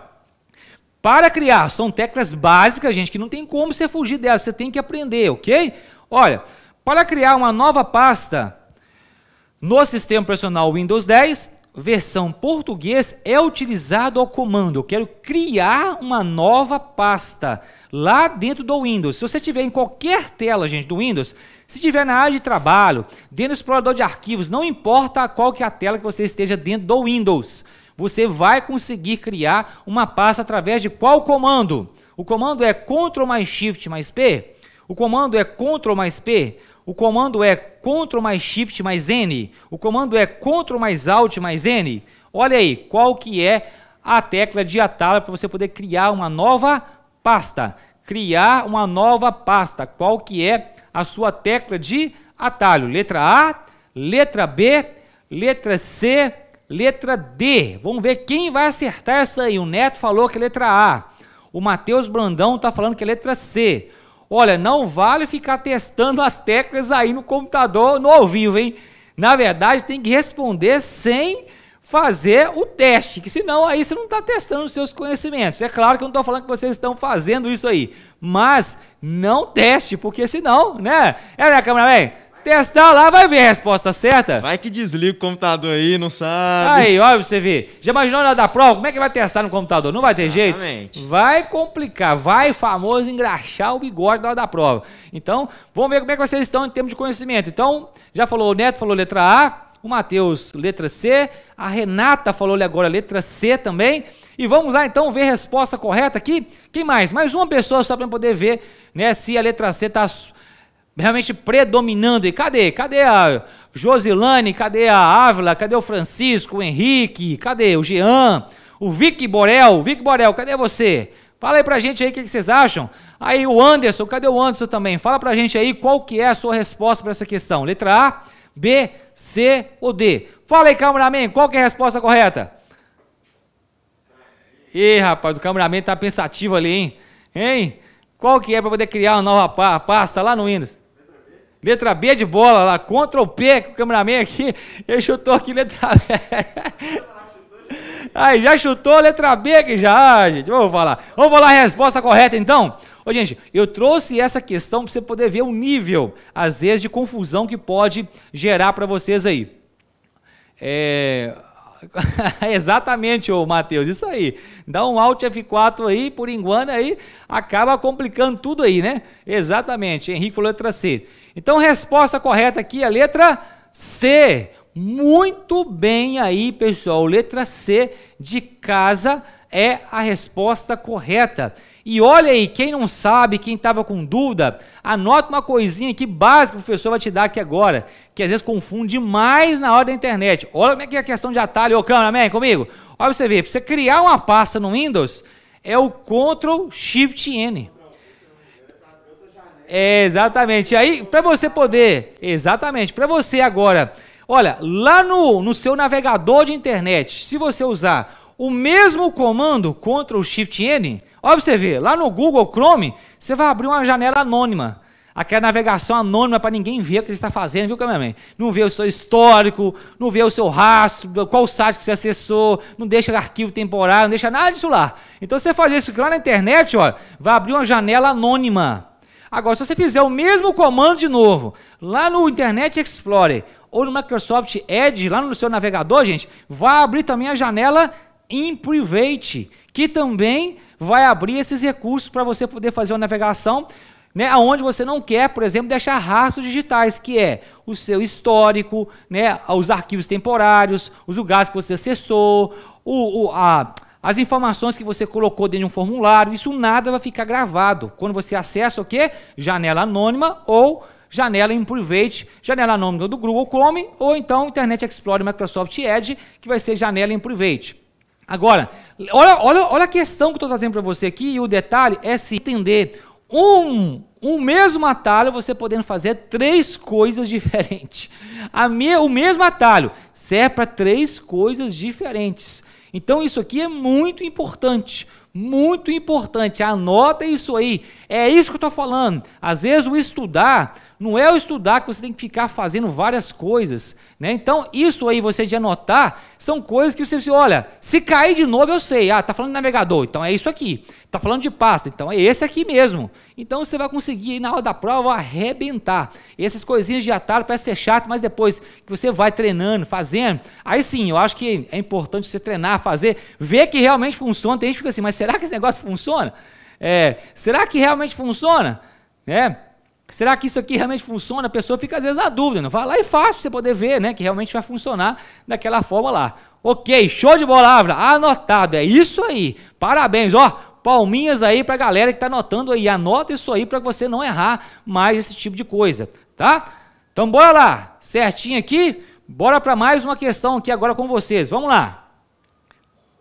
Para criar, são teclas básicas, gente, que não tem como você fugir delas, você tem que aprender, ok? Olha, para criar uma nova pasta no sistema operacional Windows 10, versão português, é utilizado o comando. Eu quero criar uma nova pasta lá dentro do Windows. Se você tiver em qualquer tela, gente, do Windows, se tiver na área de trabalho, dentro do explorador de arquivos, não importa qual que é a tela que você esteja dentro do Windows, você vai conseguir criar uma pasta através de qual comando? O comando é Ctrl mais Shift mais P? O comando é Ctrl mais P? O comando é Ctrl mais Shift mais N. O comando é Ctrl mais Alt mais N. Olha aí, qual que é a tecla de atalho para você poder criar uma nova pasta. Criar uma nova pasta. Qual que é a sua tecla de atalho? Letra A, letra B, letra C, letra D. Vamos ver quem vai acertar essa aí. O Neto falou que é letra A. O Matheus Brandão está falando que é letra C. Olha, não vale ficar testando as teclas aí no computador no ao vivo, hein? Na verdade, tem que responder sem fazer o teste, que senão aí você não está testando os seus conhecimentos. É claro que eu não estou falando que vocês estão fazendo isso aí, mas não teste, porque senão, né? É, né, cameraman? Testar lá, vai ver a resposta certa. Vai que desliga o computador aí, não sabe. Aí, olha pra você ver. Já imaginou na hora da prova? Como é que vai testar no computador? Não vai ter Exatamente. jeito? Vai complicar, vai famoso engraxar o bigode na hora da prova. Então, vamos ver como é que vocês estão em termos de conhecimento. Então, já falou o Neto, falou letra A, o Matheus, letra C, a Renata falou agora letra C também. E vamos lá então ver a resposta correta aqui. Quem mais? Mais uma pessoa só para poder ver né, se a letra C está realmente predominando. E cadê? Cadê a Josilane? Cadê a Ávila? Cadê o Francisco, o Henrique? Cadê o Jean? O Vic Borel? Vic Borel, cadê você? Fala aí pra gente aí o que, vocês acham. Aí o Anderson, cadê o Anderson também? Fala pra gente aí qual que é a sua resposta para essa questão. Letra A, B, C ou D? Fala aí, cameraman, qual que é a resposta correta? Ih, rapaz, o cameraman tá pensativo ali, hein? Hein? Qual que é para poder criar uma nova pasta lá no Windows? Letra B de bola lá, Ctrl P, com o cameraman aqui, ele chutou aqui letra B. Aí, já chutou letra B aqui já, gente. Vamos falar. Vamos falar a resposta correta então? Ô, gente, eu trouxe essa questão para você poder ver o nível, às vezes, de confusão que pode gerar para vocês aí. É, Exatamente, ô Matheus, isso aí. Dá um Alt F4 aí, por enquanto aí, acaba complicando tudo aí, né? Exatamente, Henrique falou letra C. Então, resposta correta aqui, a letra C. Muito bem aí, pessoal. Letra C de casa é a resposta correta. E olha aí, quem não sabe, quem estava com dúvida, anota uma coisinha aqui básica que o professor vai te dar aqui agora, que às vezes confunde mais na hora da internet. Olha como é que é a questão de atalho. Ô, cameraman, comigo. Olha você ver, para você criar uma pasta no Windows, é o Ctrl Shift N. É, exatamente. Aí, para você poder, exatamente, para você agora, olha, lá no, no seu navegador de internet, se você usar o mesmo comando, Ctrl Shift N, Olha você ver, lá no Google Chrome, você vai abrir uma janela anônima. Aquela navegação anônima para ninguém ver o que você está fazendo, viu, cameraman? Não vê o seu histórico, não vê o seu rastro, qual site que você acessou, não deixa arquivo temporário, não deixa nada disso lá. Então, você fazer isso lá na internet, ó, vai abrir uma janela anônima. Agora, se você fizer o mesmo comando de novo, lá no Internet Explorer ou no Microsoft Edge, lá no seu navegador, gente, vai abrir também a janela in private, que também vai abrir esses recursos para você poder fazer uma navegação né, onde você não quer, por exemplo, deixar rastros digitais, que é o seu histórico, né, os arquivos temporários, os lugares que você acessou, o, o, a, as informações que você colocou dentro de um formulário, isso nada vai ficar gravado. Quando você acessa o quê? Janela anônima ou janela em private, janela anônima do Google Chrome, ou então Internet Explorer Microsoft Edge, que vai ser janela em private. Agora, olha, olha, olha a questão que eu estou trazendo para você aqui, e o detalhe é se entender um, um mesmo atalho você podendo fazer três coisas diferentes. Me, o mesmo atalho serve para três coisas diferentes. Então isso aqui é muito importante. Muito importante. Anota isso aí. É isso que eu estou falando. Às vezes o estudar não é o estudar que você tem que ficar fazendo várias coisas. Né? Então, isso aí, você de anotar, são coisas que você, olha, se cair de novo, eu sei. Ah, tá falando de navegador, então é isso aqui. Tá falando de pasta, então é esse aqui mesmo. Então você vai conseguir, na hora da prova, arrebentar. Essas coisinhas de atalho parece ser chato, mas depois que você vai treinando, fazendo, aí sim, eu acho que é importante você treinar, fazer, ver que realmente funciona. Tem gente que fica assim, mas será que esse negócio funciona? É, será que realmente funciona? É, Será que isso aqui realmente funciona? A pessoa fica às vezes na dúvida. Não vai lá e faz para você poder ver, né? Que realmente vai funcionar daquela forma lá. Ok, show de bola, Ávila. Anotado, é isso aí. Parabéns, ó. Palminhas aí para a galera que está anotando aí. Anota isso aí para você não errar mais esse tipo de coisa, tá? Então bora lá, certinho aqui. Bora para mais uma questão aqui agora com vocês. Vamos lá.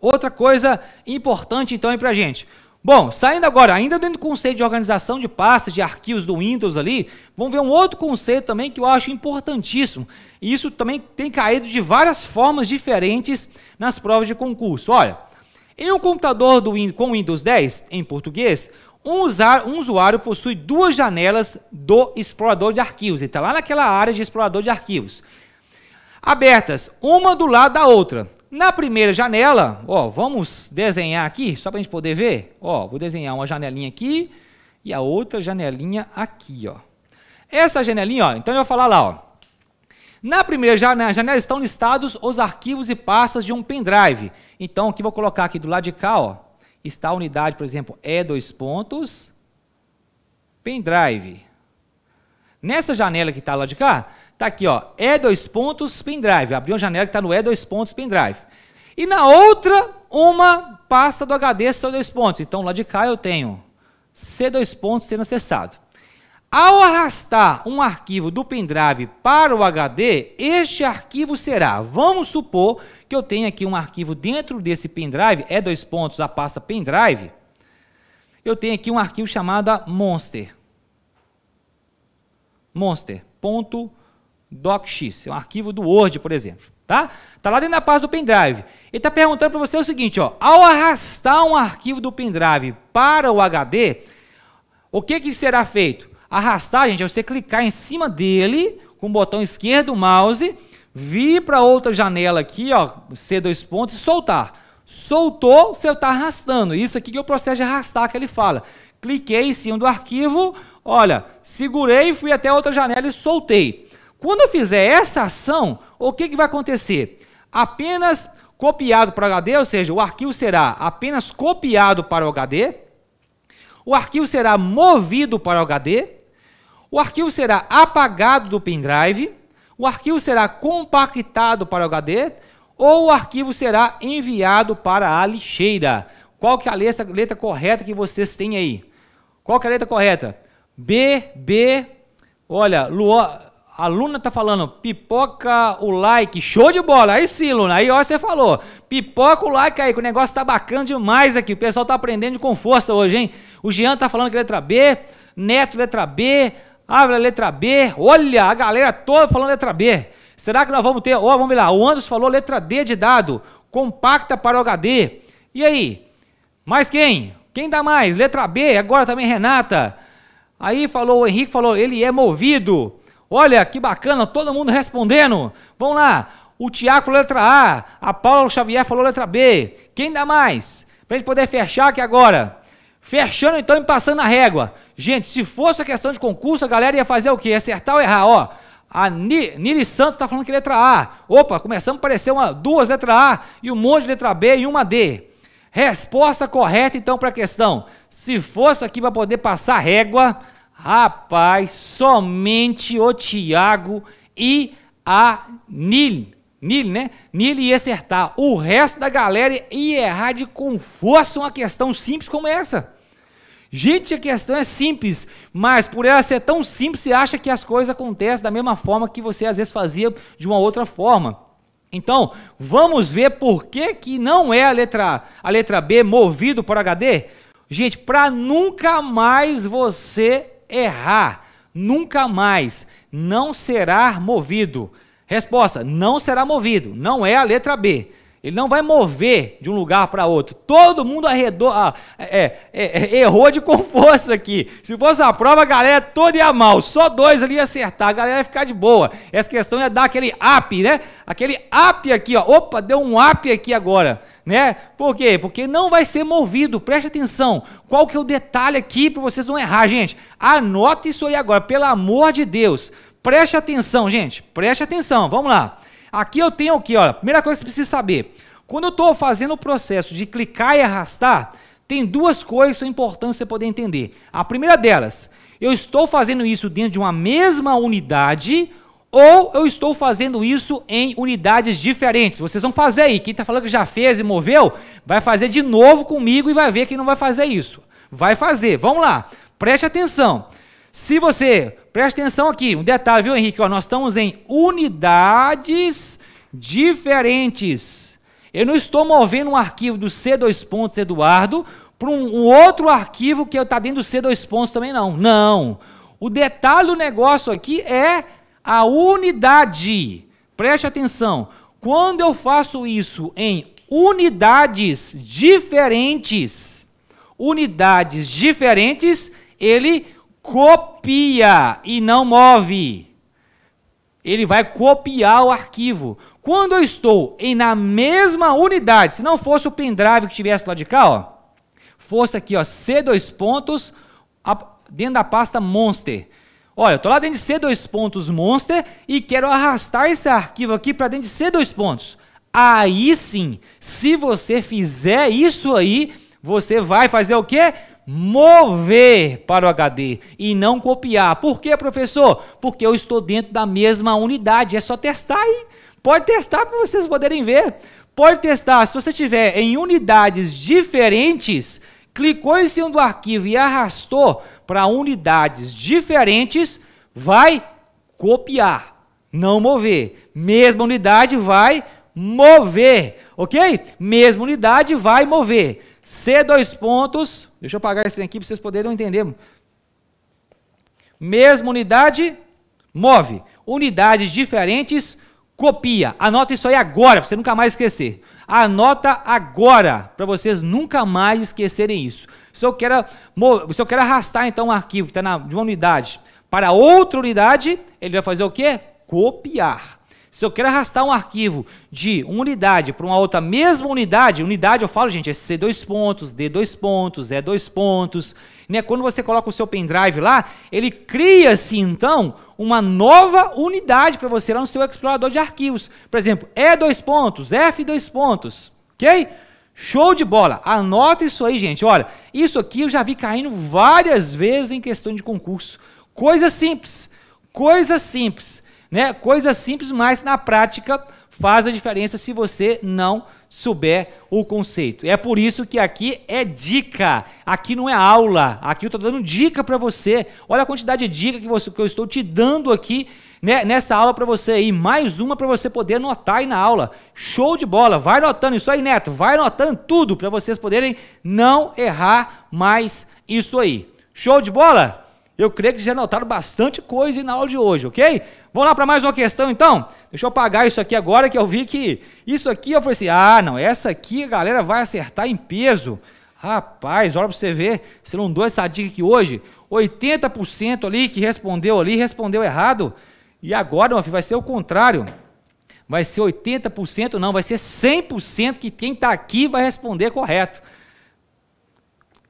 Outra coisa importante então aí para gente. Bom, saindo agora, ainda dentro do conceito de organização de pastas, de arquivos do Windows ali, vamos ver um outro conceito também que eu acho importantíssimo. E isso também tem caído de várias formas diferentes nas provas de concurso. Olha, em um computador do, com Windows 10, em português, um, um usuário possui duas janelas do explorador de arquivos. Ele está lá naquela área de explorador de arquivos. Abertas, uma do lado da outra. Na primeira janela, ó, vamos desenhar aqui, só para a gente poder ver. Ó, vou desenhar uma janelinha aqui e a outra janelinha aqui, ó. Essa janelinha, ó, então eu vou falar lá, ó. Na primeira janela, estão listados os arquivos e pastas de um pendrive. Então, aqui vou colocar aqui do lado de cá, ó, está a unidade, por exemplo, E dois pontos, pendrive. Nessa janela que está lá de cá, Está aqui, ó, E dois pontos pendrive. Abriu uma janela que está no E dois pontos pendrive. E na outra, uma pasta do HD C dois pontos. Então lá de cá eu tenho C dois pontos sendo acessado. Ao arrastar um arquivo do pendrive para o HD, este arquivo será, vamos supor que eu tenho aqui um arquivo dentro desse pendrive, é dois pontos a pasta pendrive, eu tenho aqui um arquivo chamado monster. Monster.png docx, é um arquivo do Word, por exemplo. Tá? Tá lá dentro da pasta do pendrive. Ele está perguntando para você o seguinte, ó, ao arrastar um arquivo do pendrive para o HD, o que, que será feito? Arrastar, gente, é você clicar em cima dele com o botão esquerdo do mouse, vir para outra janela aqui, ó, C dois pontos e soltar. Soltou, você está arrastando. Isso aqui que é o processo de arrastar que ele fala. Cliquei em cima do arquivo, olha, segurei, fui até outra janela e soltei. Quando eu fizer essa ação, o que, que vai acontecer? Apenas copiado para o HD, ou seja, o arquivo será apenas copiado para o HD, o arquivo será movido para o HD, o arquivo será apagado do pendrive, o arquivo será compactado para o HD, ou o arquivo será enviado para a lixeira. Qual que é a letra, letra correta que vocês têm aí? Qual que é a letra correta? B, B, olha, Luan, a Luna tá falando, pipoca o like, show de bola. Aí sim, Luna, aí ó, você falou. Pipoca o like aí, que o negócio tá bacana demais aqui. O pessoal tá aprendendo com força hoje, hein? O Jean tá falando que letra B, Neto letra B, Ávila letra B. Olha, a galera toda falando letra B. Será que nós vamos ter, ó, vamos ver lá, o Anderson falou letra D de dado, compacta para o HD. E aí? Mais quem? Quem dá mais? Letra B, agora também Renata. Aí falou, o Henrique falou, ele é movido. Olha que bacana, todo mundo respondendo. Vamos lá. O Tiago falou letra A, a Paula Xavier falou letra B. Quem dá mais? Para a gente poder fechar aqui agora. Fechando então e passando a régua. Gente, se fosse a questão de concurso, a galera ia fazer o quê? Acertar ou errar? Ó, a Nili Santos está falando que letra A. Opa, começamos a aparecer uma, duas letras A e um monte de letra B e uma D. Resposta correta então para a questão. Se fosse aqui para poder passar régua, rapaz, somente o Tiago e a Nil, Nil, né? Nil ia acertar. O resto da galera ia errar de com força uma questão simples como essa. Gente, a questão é simples, mas por ela ser tão simples, você acha que as coisas acontecem da mesma forma que você às vezes fazia de uma outra forma. Então, vamos ver por que, que não é a letra, a letra B movido por HD? Gente, para nunca mais você errar, nunca mais, não será movido. Resposta: não será movido, não é a letra B. Ele não vai mover de um lugar para outro. Todo mundo arredou, ah, é, é, é, errou de com força aqui. Se fosse a prova, a galera toda ia mal. Só dois ali ia acertar, a galera ia ficar de boa. Essa questão é dar aquele up, né? Aquele up aqui, ó. Opa, deu um up aqui agora. Né? Por quê? Porque não vai ser movido. Preste atenção. Qual que é o detalhe aqui para vocês não errar, gente? Anote isso aí agora, pelo amor de Deus. Preste atenção, gente. Preste atenção. Vamos lá. Aqui eu tenho aqui, ó, primeira coisa que você precisa saber. Quando eu estou fazendo o processo de clicar e arrastar, tem duas coisas que são importantes você poder entender. A primeira delas, eu estou fazendo isso dentro de uma mesma unidade ou eu estou fazendo isso em unidades diferentes. Vocês vão fazer aí. Quem está falando que já fez e moveu, vai fazer de novo comigo e vai ver que não vai fazer isso. Vai fazer. Vamos lá. Preste atenção. Se você Preste atenção aqui, um detalhe, viu, Henrique? Ó, nós estamos em unidades diferentes. Eu não estou movendo um arquivo do C2 pontos Eduardo para um, um, outro arquivo que está dentro do C2 pontos também, não. Não. O detalhe do negócio aqui é a unidade. Preste atenção. Quando eu faço isso em unidades diferentes, unidades diferentes, ele copia e não move. Ele vai copiar o arquivo. Quando eu estou em na mesma unidade, se não fosse o pendrive que tivesse lá de cá, ó, fosse aqui, ó, C2 pontos, dentro da pasta monster. Olha, eu estou lá dentro de C2 pontos monster e quero arrastar esse arquivo aqui para dentro de C2 pontos. Aí sim, se você fizer isso aí, você vai fazer o quê? mover para o HD e não copiar. Por quê, professor? Porque eu estou dentro da mesma unidade. É só testar aí. Pode testar para vocês poderem ver. Pode testar. Se você estiver em unidades diferentes, clicou em cima do arquivo e arrastou para unidades diferentes, vai copiar, não mover. Mesma unidade vai mover, ok? Mesma unidade vai mover. C dois pontos, deixa eu apagar esse trem aqui para vocês poderem entender. Mesma unidade, move. Unidades diferentes, copia. Anota isso aí agora, para você nunca mais esquecer. Anota agora, para vocês nunca mais esquecerem isso. Se eu quero, se eu quero arrastar então um arquivo que está de uma unidade para outra unidade, ele vai fazer o quê? Copiar. Se eu quero arrastar um arquivo de uma unidade para uma outra mesma unidade, unidade eu falo, gente, é C2 pontos, D2 pontos, E2 pontos. Né? Quando você coloca o seu pendrive lá, ele cria-se então uma nova unidade para você lá no seu explorador de arquivos. Por exemplo, E2 pontos, F2 pontos, ok? Show de bola. Anota isso aí, gente. Olha, isso aqui eu já vi caindo várias vezes em questão de concurso. Coisa simples. Coisa simples. Né? Coisa simples, mas na prática faz a diferença se você não souber o conceito. É por isso que aqui é dica, aqui não é aula, aqui eu estou dando dica para você. Olha a quantidade de dica que, você, que eu estou te dando aqui nessa aula para você aí. Mais uma para você poder anotar aí na aula. Show de bola, vai anotando isso aí, Neto, vai anotando tudo para vocês poderem não errar mais isso aí. Show de bola? Eu creio que já anotaram bastante coisa na aula de hoje, ok? Vamos lá para mais uma questão então? Deixa eu apagar isso aqui agora que eu vi que isso aqui eu falei assim: ah, não, essa aqui a galera vai acertar em peso. Rapaz, olha para você ver, você não deu essa dica aqui hoje, 80% ali que respondeu ali, respondeu errado. E agora, filho, vai ser o contrário. Vai ser 80%, não, vai ser 100% que quem está aqui vai responder correto.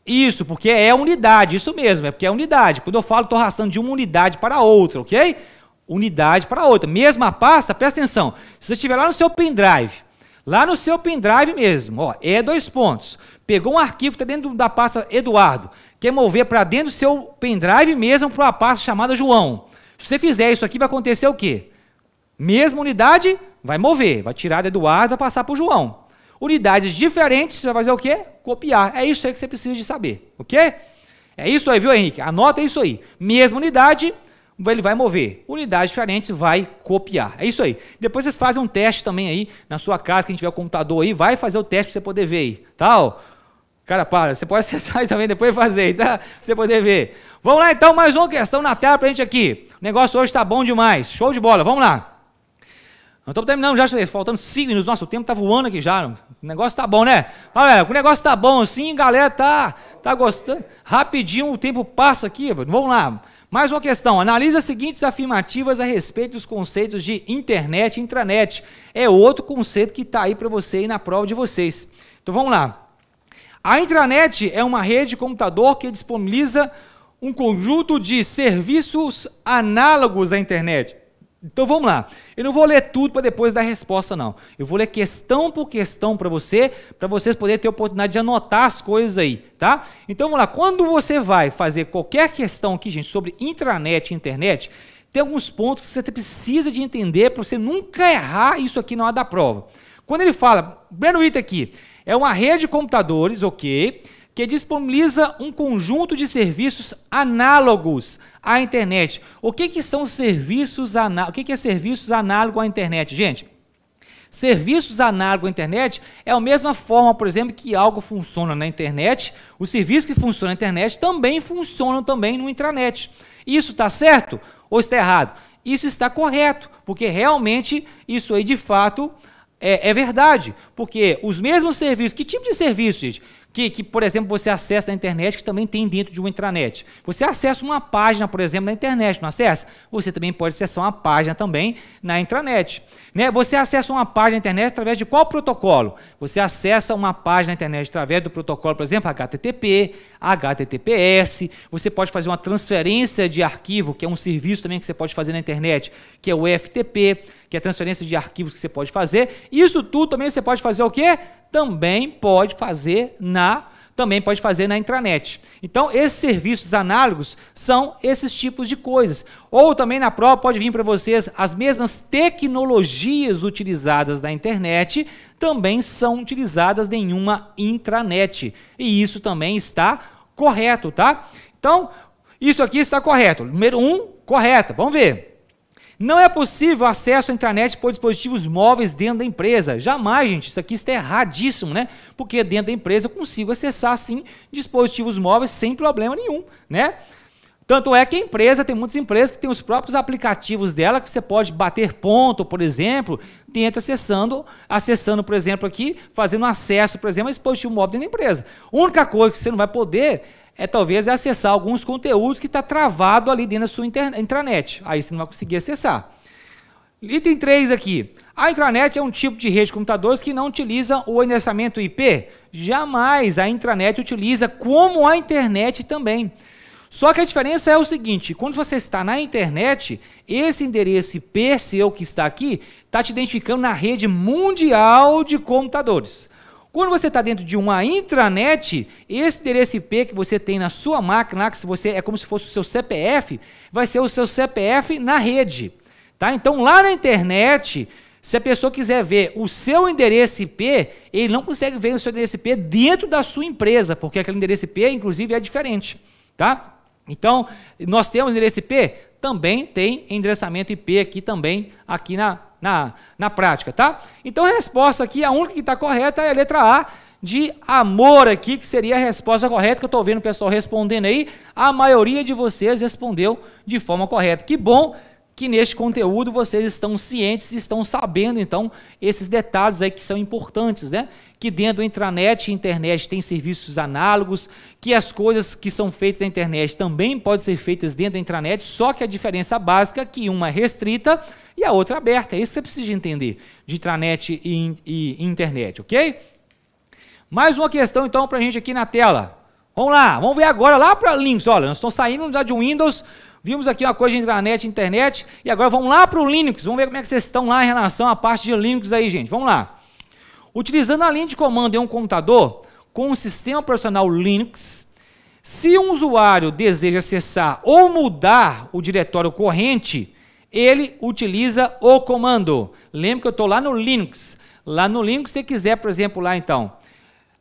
Isso, porque é unidade, isso mesmo, é porque é unidade. Quando eu falo, estou arrastando de uma unidade para outra, ok? Unidade para outra. Mesma pasta, presta atenção. Se você estiver lá no seu pendrive, lá no seu pendrive mesmo, ó, é dois pontos. Pegou um arquivo que está dentro da pasta Eduardo, quer mover para dentro do seu pendrive mesmo para uma pasta chamada João. Se você fizer isso aqui, vai acontecer o quê? Mesma unidade, vai mover, vai tirar do Eduardo e passar para o João. Unidades diferentes, você vai fazer o quê? Copiar. É isso aí que você precisa de saber, ok? É isso aí, viu, Henrique? Anota isso aí. Mesma unidade, ele vai mover. Unidades diferentes, vai copiar. É isso aí. Depois vocês fazem um teste também aí na sua casa, quem tiver o computador aí, vai fazer o teste para você poder ver aí, tá? Cara, para, você pode acessar aí também depois fazer, tá? Pra você poder ver. Vamos lá então, mais uma questão na tela pra gente aqui. O negócio hoje está bom demais. Show de bola, vamos lá. Nós estamos terminando já, faltando 5 minutos. Nossa, o tempo está voando aqui já. O negócio está bom, né? Olha, o negócio está bom assim, galera tá, tá gostando. Rapidinho o tempo passa aqui. Vamos lá. Mais uma questão. Analise as seguintes afirmativas a respeito dos conceitos de internet e intranet. É outro conceito que está aí para você e na prova de vocês. Então vamos lá. A intranet é uma rede de computador que disponibiliza um conjunto de serviços análogos à internet. Então vamos lá. Eu não vou ler tudo para depois dar resposta, não. Eu vou ler questão por questão para você, para vocês poderem ter a oportunidade de anotar as coisas aí, tá? Então vamos lá. Quando você vai fazer qualquer questão aqui, gente, sobre intranet e internet, tem alguns pontos que você precisa de entender para você nunca errar isso aqui na hora da prova. Quando ele fala, Breno Ita aqui, é uma rede de computadores, ok, que disponibiliza um conjunto de serviços análogos à internet. O que, que são serviços análogos? O que, que é serviços análogos à internet, gente? Serviços análogos à internet é a mesma forma, por exemplo, que algo funciona na internet, os serviços que funcionam na internet também funcionam também no intranet. Isso está certo ou está errado? Isso está correto, porque realmente isso aí de fato é, é verdade. Porque os mesmos serviços, que tipo de serviço, gente? Que, que, por exemplo, você acessa na internet, que também tem dentro de uma intranet. Você acessa uma página, por exemplo, na internet, não acessa? Você também pode acessar uma página também na intranet. Né? Você acessa uma página na internet através de qual protocolo? Você acessa uma página na internet através do protocolo, por exemplo, HTTP, HTTPS. Você pode fazer uma transferência de arquivo, que é um serviço também que você pode fazer na internet, que é o FTP, que é a transferência de arquivos que você pode fazer. Isso tudo também você pode fazer o quê? Também pode fazer na também pode fazer na intranet. Então, esses serviços análogos são esses tipos de coisas. Ou também na prova pode vir para vocês as mesmas tecnologias utilizadas na internet também são utilizadas em uma intranet. E isso também está correto, tá? Então, isso aqui está correto. Número um, correto. Vamos ver. Não é possível acesso à intranet por dispositivos móveis dentro da empresa. Jamais, gente. Isso aqui está erradíssimo, né? Porque dentro da empresa eu consigo acessar, sim, dispositivos móveis sem problema nenhum, né? Tanto é que a empresa, tem muitas empresas que têm os próprios aplicativos dela, que você pode bater ponto, por exemplo, dentro acessando, acessando, por exemplo, aqui, fazendo acesso, por exemplo, a dispositivo móvel dentro da empresa. A única coisa que você não vai poder é talvez acessar alguns conteúdos que está travado ali dentro da sua intranet. Aí você não vai conseguir acessar. Item 3 aqui. A intranet é um tipo de rede de computadores que não utiliza o endereçamento IP. Jamais a intranet utiliza como a internet também. Só que a diferença é o seguinte: quando você está na internet, esse endereço IP seu que está aqui está te identificando na rede mundial de computadores. Quando você está dentro de uma intranet, esse endereço IP que você tem na sua máquina, que se você é como se fosse o seu CPF, vai ser o seu CPF na rede. Tá? Então, lá na internet, se a pessoa quiser ver o seu endereço IP, ele não consegue ver o seu endereço IP dentro da sua empresa, porque aquele endereço IP, inclusive, é diferente. Tá? Então, nós temos endereço IP? Também tem endereçamento IP aqui também, aqui na, na, na prática, tá? Então a resposta aqui, a única que está correta é a letra A, de amor aqui, que seria a resposta correta, que eu estou vendo o pessoal respondendo aí. A maioria de vocês respondeu de forma correta. Que bom que neste conteúdo vocês estão cientes estão sabendo, então, esses detalhes aí que são importantes, né? Que dentro do intranet e internet tem serviços análogos, que as coisas que são feitas na internet também podem ser feitas dentro da intranet, só que a diferença básica é que uma é restrita a outra aberta. É isso que você precisa entender de intranet e, e, e internet, ok? Mais uma questão, então, para a gente aqui na tela. Vamos lá, vamos ver agora lá para Linux. Olha, nós estamos saindo já de Windows Vimos aqui uma coisa de intranet, internet, e agora vamos lá para o Linux. Vamos ver como é que vocês estão lá em relação à parte de Linux aí, gente. Vamos lá. Utilizando a linha de comando em um computador com um sistema operacional Linux, se um usuário deseja acessar ou mudar o diretório corrente, ele utiliza o comando. Lembra que eu estou lá no Linux. Lá no Linux, se você quiser, por exemplo, lá então,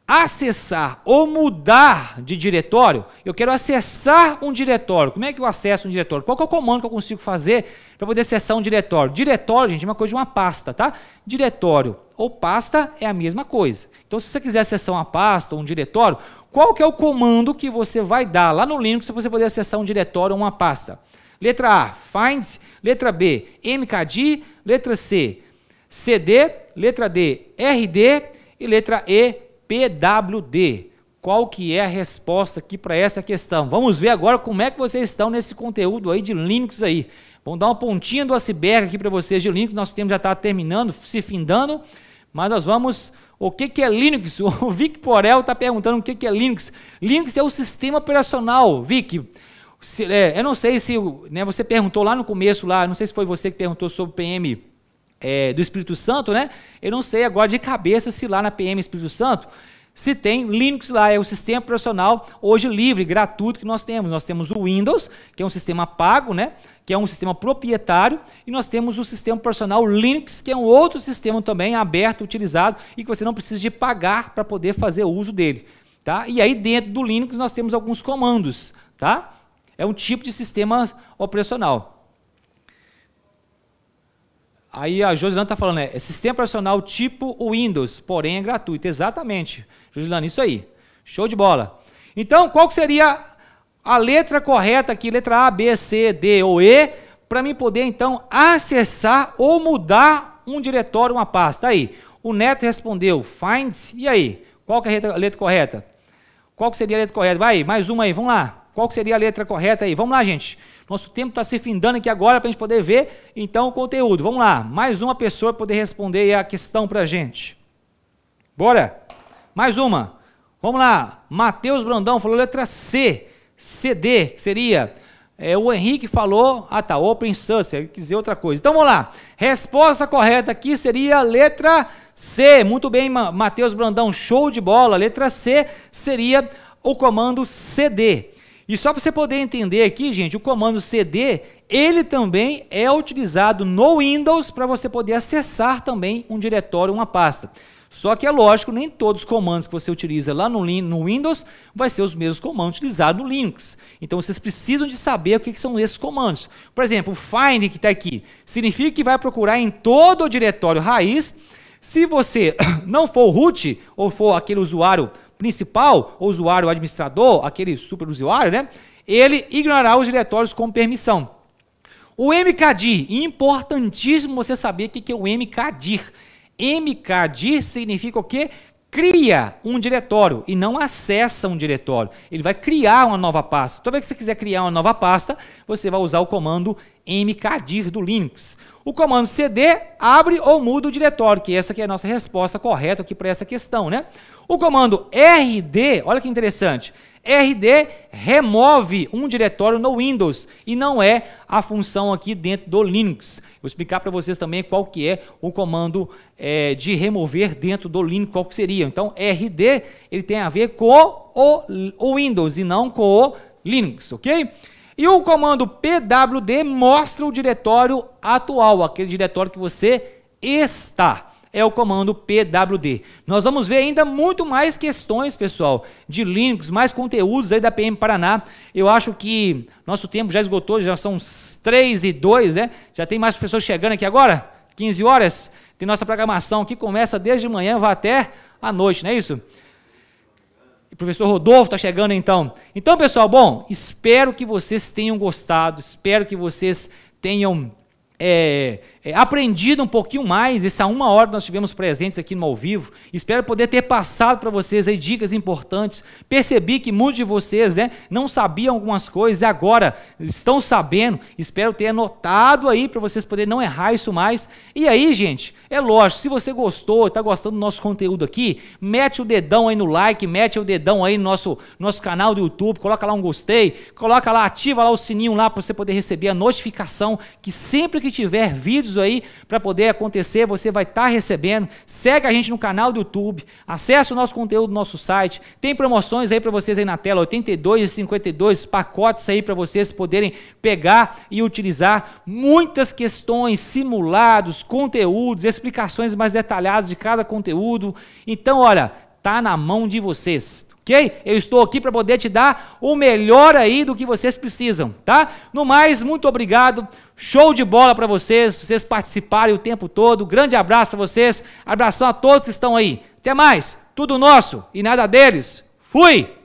acessar ou mudar de diretório, eu quero acessar um diretório. Como é que eu acesso um diretório? Qual é o comando que eu consigo fazer para poder acessar um diretório? Diretório, gente, é uma coisa de uma pasta, tá? Diretório ou pasta é a mesma coisa. Então, se você quiser acessar uma pasta ou um diretório, qual que é o comando que você vai dar lá no Linux para você poder acessar um diretório ou uma pasta? Letra A, find. Letra B, mkdir. Letra C, cd. Letra D, rd. E letra E, PWD. Qual que é a resposta aqui para essa questão? Vamos ver agora como é que vocês estão nesse conteúdo aí de Linux aí. Vamos dar uma pontinha do iceberg aqui para vocês de Linux. Nosso tempo já está terminando, se findando, mas nós vamos o que, que é Linux? O Vic Porel está perguntando o que, que é Linux. Linux é o sistema operacional, Vic. Se, é, eu não sei se né, você perguntou lá no começo, lá, não sei se foi você que perguntou sobre PM é, do Espírito Santo, né? Eu não sei agora de cabeça se lá na PM Espírito Santo se tem Linux lá, é o sistema operacional hoje livre, gratuito que nós temos. Nós temos o Windows, que é um sistema pago, né? Que é um sistema proprietário, e nós temos o sistema operacional Linux, que é um outro sistema também aberto, utilizado, e que você não precisa de pagar para poder fazer uso dele. Tá? E aí dentro do Linux nós temos alguns comandos. Tá? É um tipo de sistema operacional. Aí a Josilane está falando, é, sistema operacional tipo Windows, porém é gratuito. Exatamente, Josilane, isso aí. Show de bola. Então, qual seria a letra correta aqui, letra A, B, C, D ou E, para mim poder então acessar ou mudar um diretório, uma pasta? Aí, o Neto respondeu, find, e aí? Qual que é a letra correta? Qual que seria a letra correta? Vai, mais uma aí, vamos lá. Qual seria a letra correta aí? Vamos lá, gente. Nosso tempo está se findando aqui agora para a gente poder ver então o conteúdo. Vamos lá, mais uma pessoa poder responder a questão para a gente. Bora? Mais uma. Vamos lá. Matheus Brandão falou letra C. CD, que seria. É, o Henrique falou. Ah, tá. Open Source, quer dizer outra coisa. Então vamos lá. Resposta correta aqui seria letra C. Muito bem, Matheus Brandão. Show de bola. Letra C seria o comando CD. E só para você poder entender aqui, gente, o comando cd, ele também é utilizado no Windows para você poder acessar também um diretório, uma pasta. Só que é lógico, nem todos os comandos que você utiliza lá no, no Windows vai ser os mesmos comandos utilizados no Linux. Então vocês precisam de saber o que, que são esses comandos. Por exemplo, o find que está aqui, significa que vai procurar em todo o diretório raiz. Se você não for o root ou for aquele usuário principal, o usuário administrador, aquele superusuário, né? Ele ignorará os diretórios com permissão. O mkdir, importantíssimo você saber o que é o mkdir. mkdir significa o quê? Cria um diretório e não acessa um diretório. Ele vai criar uma nova pasta. Toda vez que você quiser criar uma nova pasta, você vai usar o comando mkdir do Linux. O comando cd abre ou muda o diretório, que essa que é a nossa resposta correta aqui para essa questão, né? O comando rd, olha que interessante, rd remove um diretório no Windows e não é a função aqui dentro do Linux. Vou explicar para vocês também qual que é o comando é, de remover dentro do Linux, qual que seria. Então, rd ele tem a ver com o, o Windows e não com o Linux, ok? E o comando pwd mostra o diretório atual, aquele diretório que você está é o comando pwd. Nós vamos ver ainda muito mais questões, pessoal, de Linux, mais conteúdos aí da PM Paraná. Eu acho que nosso tempo já esgotou, já são 3 e 2, né? Já tem mais professores chegando aqui agora, 15 horas. Tem nossa programação que começa desde manhã, vai até a noite, não é isso? O professor Rodolfo está chegando então. Então, pessoal, bom, espero que vocês tenham gostado, espero que vocês tenham é, é, aprendido um pouquinho mais essa uma hora nós tivemos presentes aqui no ao vivo. Espero poder ter passado para vocês aí dicas importantes. Percebi que muitos de vocês né, não sabiam algumas coisas e agora estão sabendo. Espero ter anotado aí para vocês poderem não errar isso mais. E aí, gente, é lógico, se você gostou, está gostando do nosso conteúdo aqui, mete o dedão aí no like, mete o dedão aí no nosso, nosso canal do YouTube, coloca lá um gostei, coloca lá, ativa lá o sininho lá para você poder receber a notificação que sempre que tiver vídeos aí para poder acontecer, você vai estar tá recebendo. Segue a gente no canal do YouTube, acesse o nosso conteúdo no nosso site. Tem promoções aí para vocês aí na tela, 82 e 52 pacotes aí para vocês poderem pegar e utilizar muitas questões, simulados, conteúdos, explicações mais detalhadas de cada conteúdo. Então, olha, tá na mão de vocês ok? Eu estou aqui para poder te dar o melhor aí do que vocês precisam, tá? No mais, muito obrigado. Show de bola para vocês, vocês participarem o tempo todo. Grande abraço para vocês. Abração a todos que estão aí. Até mais. Tudo nosso e nada deles. Fui.